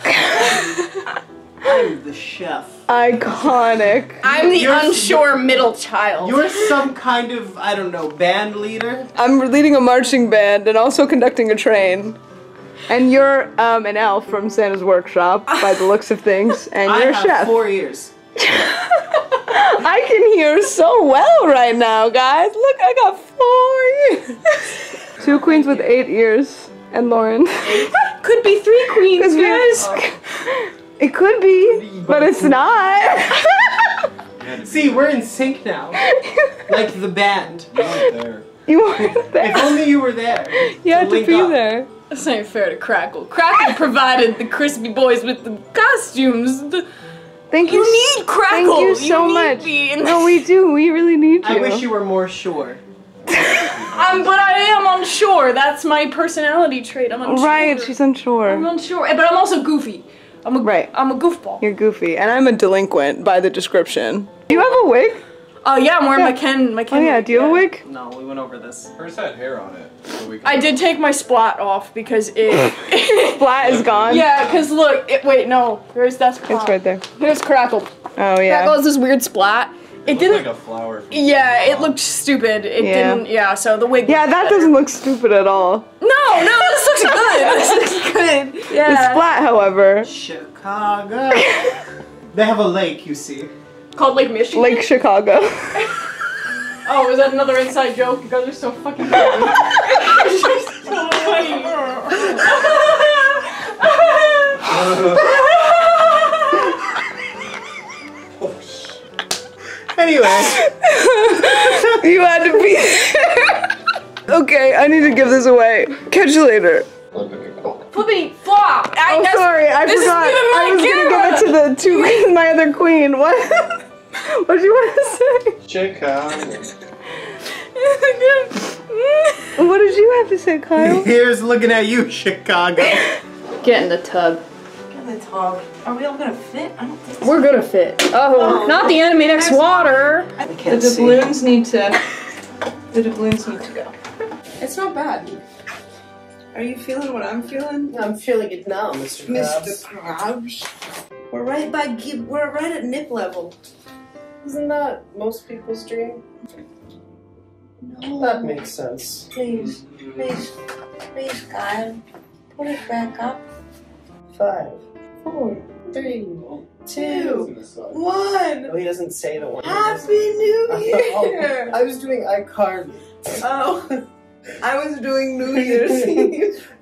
I'm the chef. Iconic. I'm the You're- unsure middle child. You're some kind of, I don't know, band leader? I'm leading a marching band and also conducting a train. And you're um, an elf from Santa's workshop by the looks of things, and I you're a have chef. four ears. *laughs* I can hear so well right now, guys. Look, I got four ears. Two queens with eight ears, and Lauren. *laughs* Could be three queens, guys. *laughs* It could be, but it's not. *laughs* See, we're in sync now. like the band. You weren't there. you weren't If only you were there. You had to link be up. there. That's not fair to Crackle. Crackle provided the crispy boys with the costumes. The- Thank you. you need Crackle. Thank you so need much. me No, we do. We really need you. I wish you were more sure. Um, but I am unsure. That's my personality trait. I'm unsure. Right, she's unsure. I'm unsure, but I'm also goofy. I'm a Right. I'm a goofball. You're goofy, and I'm a delinquent by the description. Do you have a wig? Oh yeah, I'm wearing Yeah. my Ken. My oh, Ken. Oh yeah. Do you have a wig? No, we went over this. Hers had hair on it. So we I did take my splat off because it. *laughs* *laughs* splat is gone. yeah, because look. It, wait, no. There's that's. It's right there. Here's Crackle. Oh yeah. Crackle has this weird splat. It It didn't. looked like a flower. From yeah, it looked stupid. It Yeah. didn't. Yeah, so the wig. Yeah, that better. doesn't look stupid at all. No, no, this looks good. *laughs* this looks good. The Yeah. splat, however, Chicago. *laughs* they have a lake, you see. Called Lake Michigan. Lake Chicago. *laughs* Oh, is that another inside joke? You guys are so fucking funny. You're so funny. Anyway, *laughs* you had to be *laughs* okay, I need to give this away. Catch you later. Flippity flop. I, Oh, sorry, I this is forgot. even I was camera. gonna give it to the to *laughs* my other queen. What? what do you want to say? Chicago. What did you have to say, Kyle? here's looking at you, Chicago. Get in the tub. In the tub. Are we all gonna fit? I don't think We're gonna fit. Oh, not the enemy next water. The doubloons need to. *laughs* The doubloons need to go. It's not bad. Are you feeling what I'm feeling? I'm feeling it now, Mr. Mr. Krabs. We're right by gi- we're right at nip level. Isn't that most people's dream? No. That makes sense. Please, please, please, God. Put it back up. Five, Four, three, two, one. Oh, he doesn't say the one. Happy New *laughs* Oh, Year! I was doing iCarly. oh, I was doing New Year's Eve. *laughs*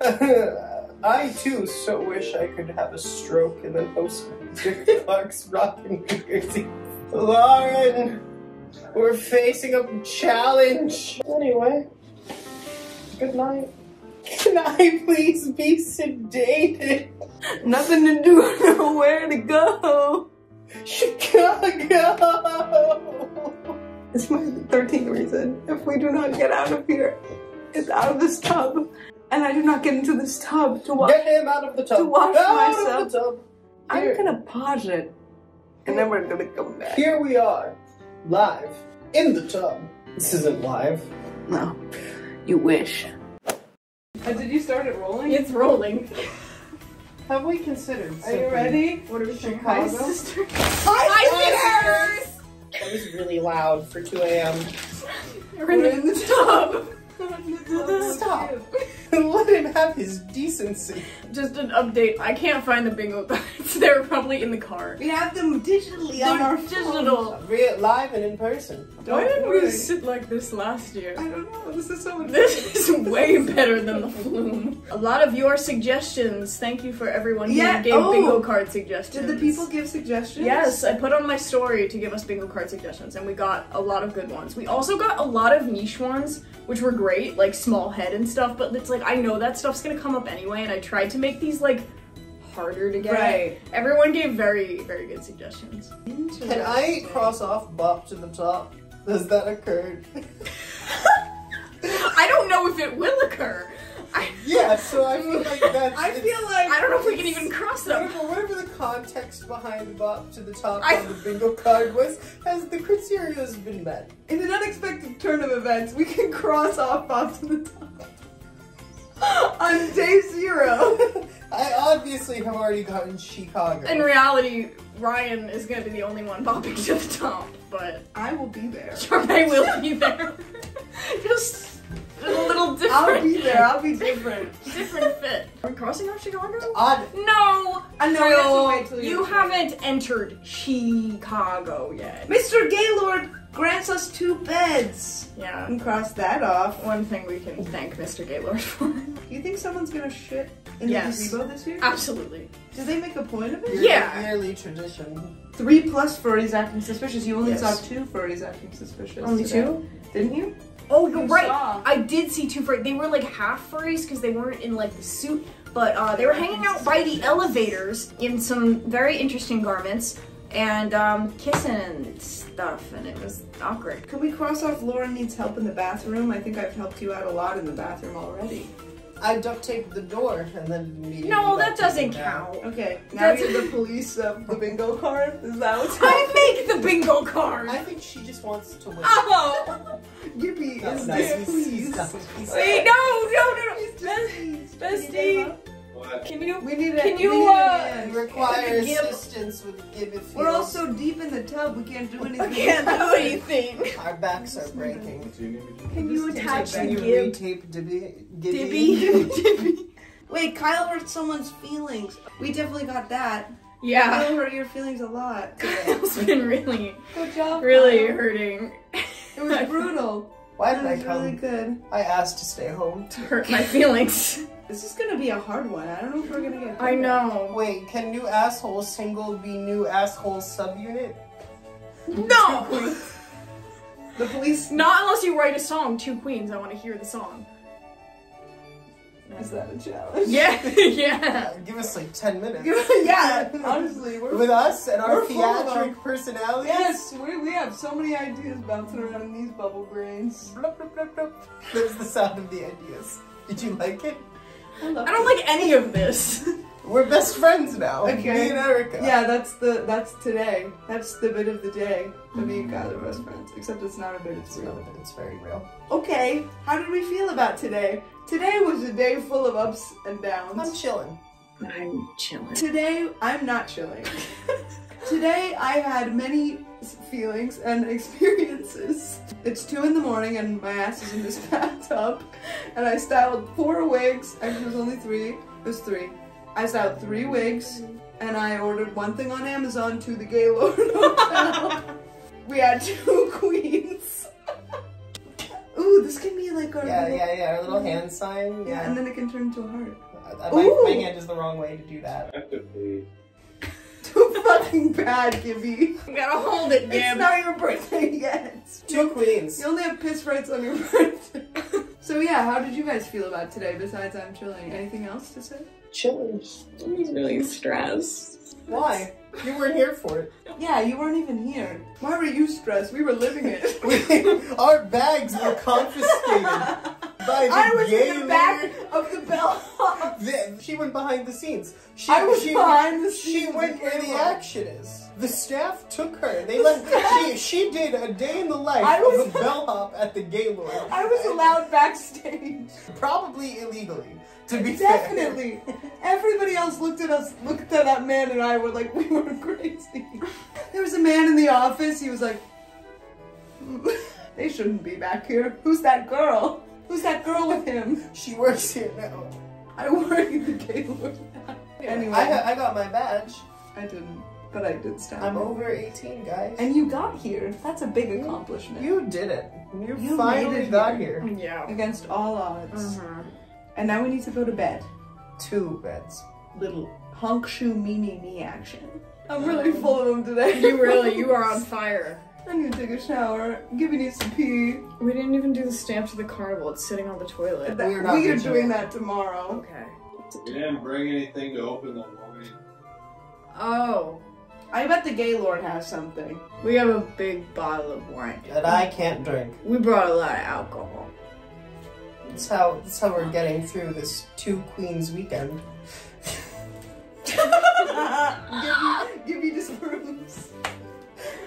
I too so wish I could have a stroke and then host Dick Clark's Rockin' New Year's Eve. Lauren, we're facing a challenge. Anyway, good night. Can I please be sedated? *laughs* Nothing to do, nowhere to go. Chicago! It's my 13th reason. If we do not get out of here, it's out of this tub. And I do not get into this tub to wash. Get him out of the tub. To wash out myself. Of the tub. I'm gonna pause it. And then we're gonna come back. Here we are, live in the tub. This isn't live. No. You wish. Uh, did you start it rolling? It's rolling. Have we considered? Are you ready? What are we saying? Chicago? Hi, sister. *laughs* Hi, sisters! That was really loud for 2 a.m. We're in the tub. Stop. *laughs* Let him have his decency. Just an update. I can't find the bingo *laughs* cards. They're probably in the car. We have them digitally on They're our digital. Real live and in person. Why didn't worry. we sit like this last year? I don't know. This is so much This *laughs* is way better than the flume. A lot of your suggestions. Thank you for everyone who Yeah, gave oh. bingo card suggestions. Did the people give suggestions? Yes, I put on my story to give us bingo card suggestions, and we got a lot of good ones. We also got a lot of niche ones, which were great, like small head and stuff. But it's like I know that stuff's gonna come up anyway, and I tried to make these like harder to get. Right. Everyone gave very, very good suggestions. Can I cross off Bop to the top? Has that occurred? *laughs* I don't know if it will occur. I, Yeah, so I feel like that's. I feel like I don't know if we can even cross them. Whatever, whatever the context behind Bop to the top I- on the bingo card was, has the criteria been met? in an unexpected turn of events, we can *laughs* cross off bop to the top. *laughs* On day zero. *laughs* I obviously have already gotten Chicago. In reality, Ryan is gonna be the only one bopping to the top, but I will be there. Charmaine will be there. *laughs* Just a little different. I'll be there. I'll be different. different fit. Are we crossing off Chicago? Odd. No! I know you you haven't entered Chicago yet. Mr. Gaylord grants us two beds. Yeah. And cross that off. One thing we can thank Mr. Gaylord for. Do *laughs* You think someone's gonna shit in Yes. the gazebo this year? Absolutely. Do they make a point of it? Yeah. Yearly tradition. Three plus furries acting suspicious. You only Yes. saw two furries acting suspicious. Only today. two? Didn't you? Oh, you're You right. saw. I did see two furries. They were like half furries because they weren't in like the suit, but uh, they were hanging out by the elevators in some very interesting garments and um, kissing and stuff, and it was awkward. Can we cross off Lauren needs help in the bathroom? I think I've helped you out a lot in the bathroom already. I duct taped the door and then immediately. No, that doesn't taped it down. count. Okay, now That's- you're the police of the bingo card? Is that what's I make the bingo card. I think she just wants to win. Oh, *laughs* Yippee No, is nice. the he's- he's not- he's- wait, no, no, no, no, He's just Best- pleased. bestie. What? Can you? We need a, Can we you, need a uh, man. You require Give- assistance with give it We're all so deep in the tub, we can't do anything. I *laughs* can't do anything. Our backs are breaking. Do you need me to Can you attach Can the you gib? retape Dibby? Gibby? Dibby, Dibby. *laughs* Wait, Kyle hurt someone's feelings. We definitely got that. Yeah, Kyle hurt your feelings a lot. *laughs* today. it's been really, Good job. really Kyle. hurting. It was brutal. Why It did I was really come? good. I asked to stay home. To hurt my feelings. This is gonna be a hard one. I don't know if we're gonna get. I know. Wait, can new asshole single be new asshole subunit? No! The police. Not unless you write a song, Two Queens. I want to hear the song. Is that a challenge? Yeah, *laughs* yeah. Give us like 10 minutes. *laughs* yeah, honestly, we're With us and our We're theatric personalities. Yes, we, we have so many ideas bouncing around in these bubble brains. Blup, blup, blup, blup. There's the sound of the ideas. Did you like it? I I don't like any of this. *laughs* We're best friends now. Okay. Me and Erica. Yeah, that's the that's today. That's the bit of the day that me and Kyle are best friends. Except it's not a bit, it's It's real, real. but it's very real. Okay, how did we feel about today? Today was a day full of ups and downs. I'm chilling. I'm chilling. Today, I'm not chilling. *laughs* Today, I had many s- feelings and *laughs* experiences. It's two in the morning and my ass is in this *laughs* bathtub, and I styled four wigs. Actually, it was only three. It was three. I styled three wigs, and I ordered one thing on Amazon to the Gaylord *laughs* Hotel. we had two queens. Ooh, this can be like our Yeah, little- yeah, yeah. Our little hand sign. yeah, Yeah. and then it can turn into a heart. Uh, my, Ooh. my hand is the wrong way to do that. I have to pee. Too fucking bad, Gibby. You gotta hold it, It's not your birthday yet. Two queens. You only have piss rights on your birthday. *laughs* so yeah, how did you guys feel about today besides I'm chilling? Anything else to say? Chilling. I was really stressed. Why? You weren't here for it. Yeah, you weren't even here. Why were you stressed? We were living it. *laughs* We, our bags were confiscated by the I was in the back of the bellhop. She went behind the scenes. She, I was she, behind the She went where the action is. The staff took her. They let she, she did a day in the life I was- of a bellhop at the Gaylord. I was allowed backstage. Probably illegally, to be fair. Definitely. Everybody else looked at us, looked at that man and I were like, we were crazy. There was a man in the office, he was like, they shouldn't be back here. Who's that girl? Who's that girl with him? She works here now. I work in the Gaylord. Anyway, I, got- I got my badge. I didn't, but I did stop. I'm it. over 18, guys. And you got here. That's a big accomplishment. you did it. You, You finally it got here. here. Yeah. Against all odds. Uh-huh. And now we need to go to bed. Two beds. Little honk shoe me me me action. I'm really full of them today. You really, you are on *laughs* fire. I need to take a shower. Gibby needs to pee. We didn't even do the stamp to the carnival. It's sitting on the toilet. That- We we are are, not gonna do doing that tomorrow. Okay. You didn't bring anything to open the wine. Oh, I bet the Gaylord has something. we have a big bottle of wine. That I can't drink. We brought a lot of alcohol. That's how, that's how we're getting through this two queens weekend. *laughs* Gibby, Gibby disapproves.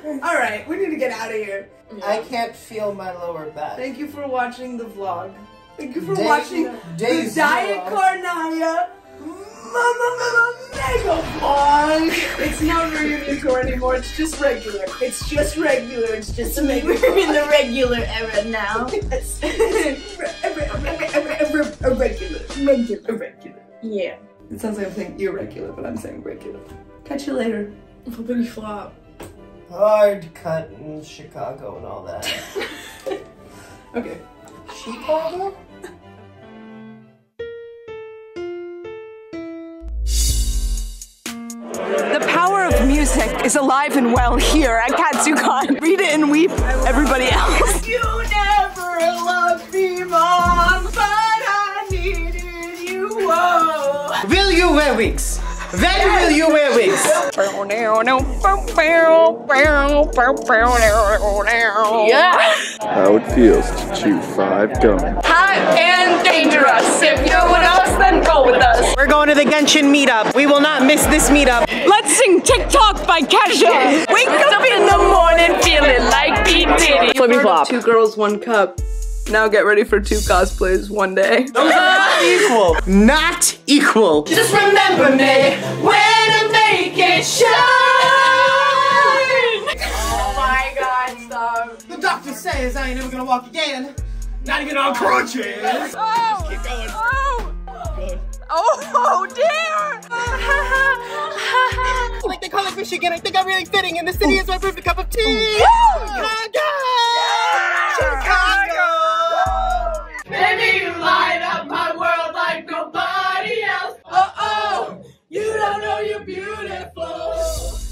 Alright, we need to get out of here. I can't feel my lower back. Thank you for watching the vlog. Thank you for Day- watching day the Diet zero. Karnaya Mama Mama Mega Vlog. It's not reunion tour anymore, it's just regular. It's just regular, it's just a mega We're in the regular era now. It's a regular. Regular. Irregular. Yeah. It sounds like I'm saying irregular, but I'm saying regular. Catch you later. Flippity flop. Hard cut in Chicago and all that. *laughs* Okay. Chicago? Music is alive and well here at Katsucon. Read it and weep, everybody else. *laughs* You never loved me, mom, but I needed you. Whoa. Will you wear wigs? When will you wear wigs? Yeah. How it feels to chew five gum. Hot and dangerous. If you know what else, then go with us. We're going to the Genshin meetup. We will not miss this meetup. Let's sing TikTok by Kesha. Wake up in the morning feeling like P. Diddy. Flippity flop. Two girls, one cup. Now get ready for two cosplays one day. *laughs* Those are not equal. Not equal. Just remember me when I make it shine. Oh my god, stop. The doctor says I ain't never gonna walk again. Not even on crutches. Oh, keep going. Oh, Oh, dear! *laughs* like they call it Michigan, I think I'm really fitting, and the city is my perfect cup of tea! Woo! Chicago! Yeah! Chicago! Baby, you light up my world like nobody else! Uh-oh! You don't know you're beautiful!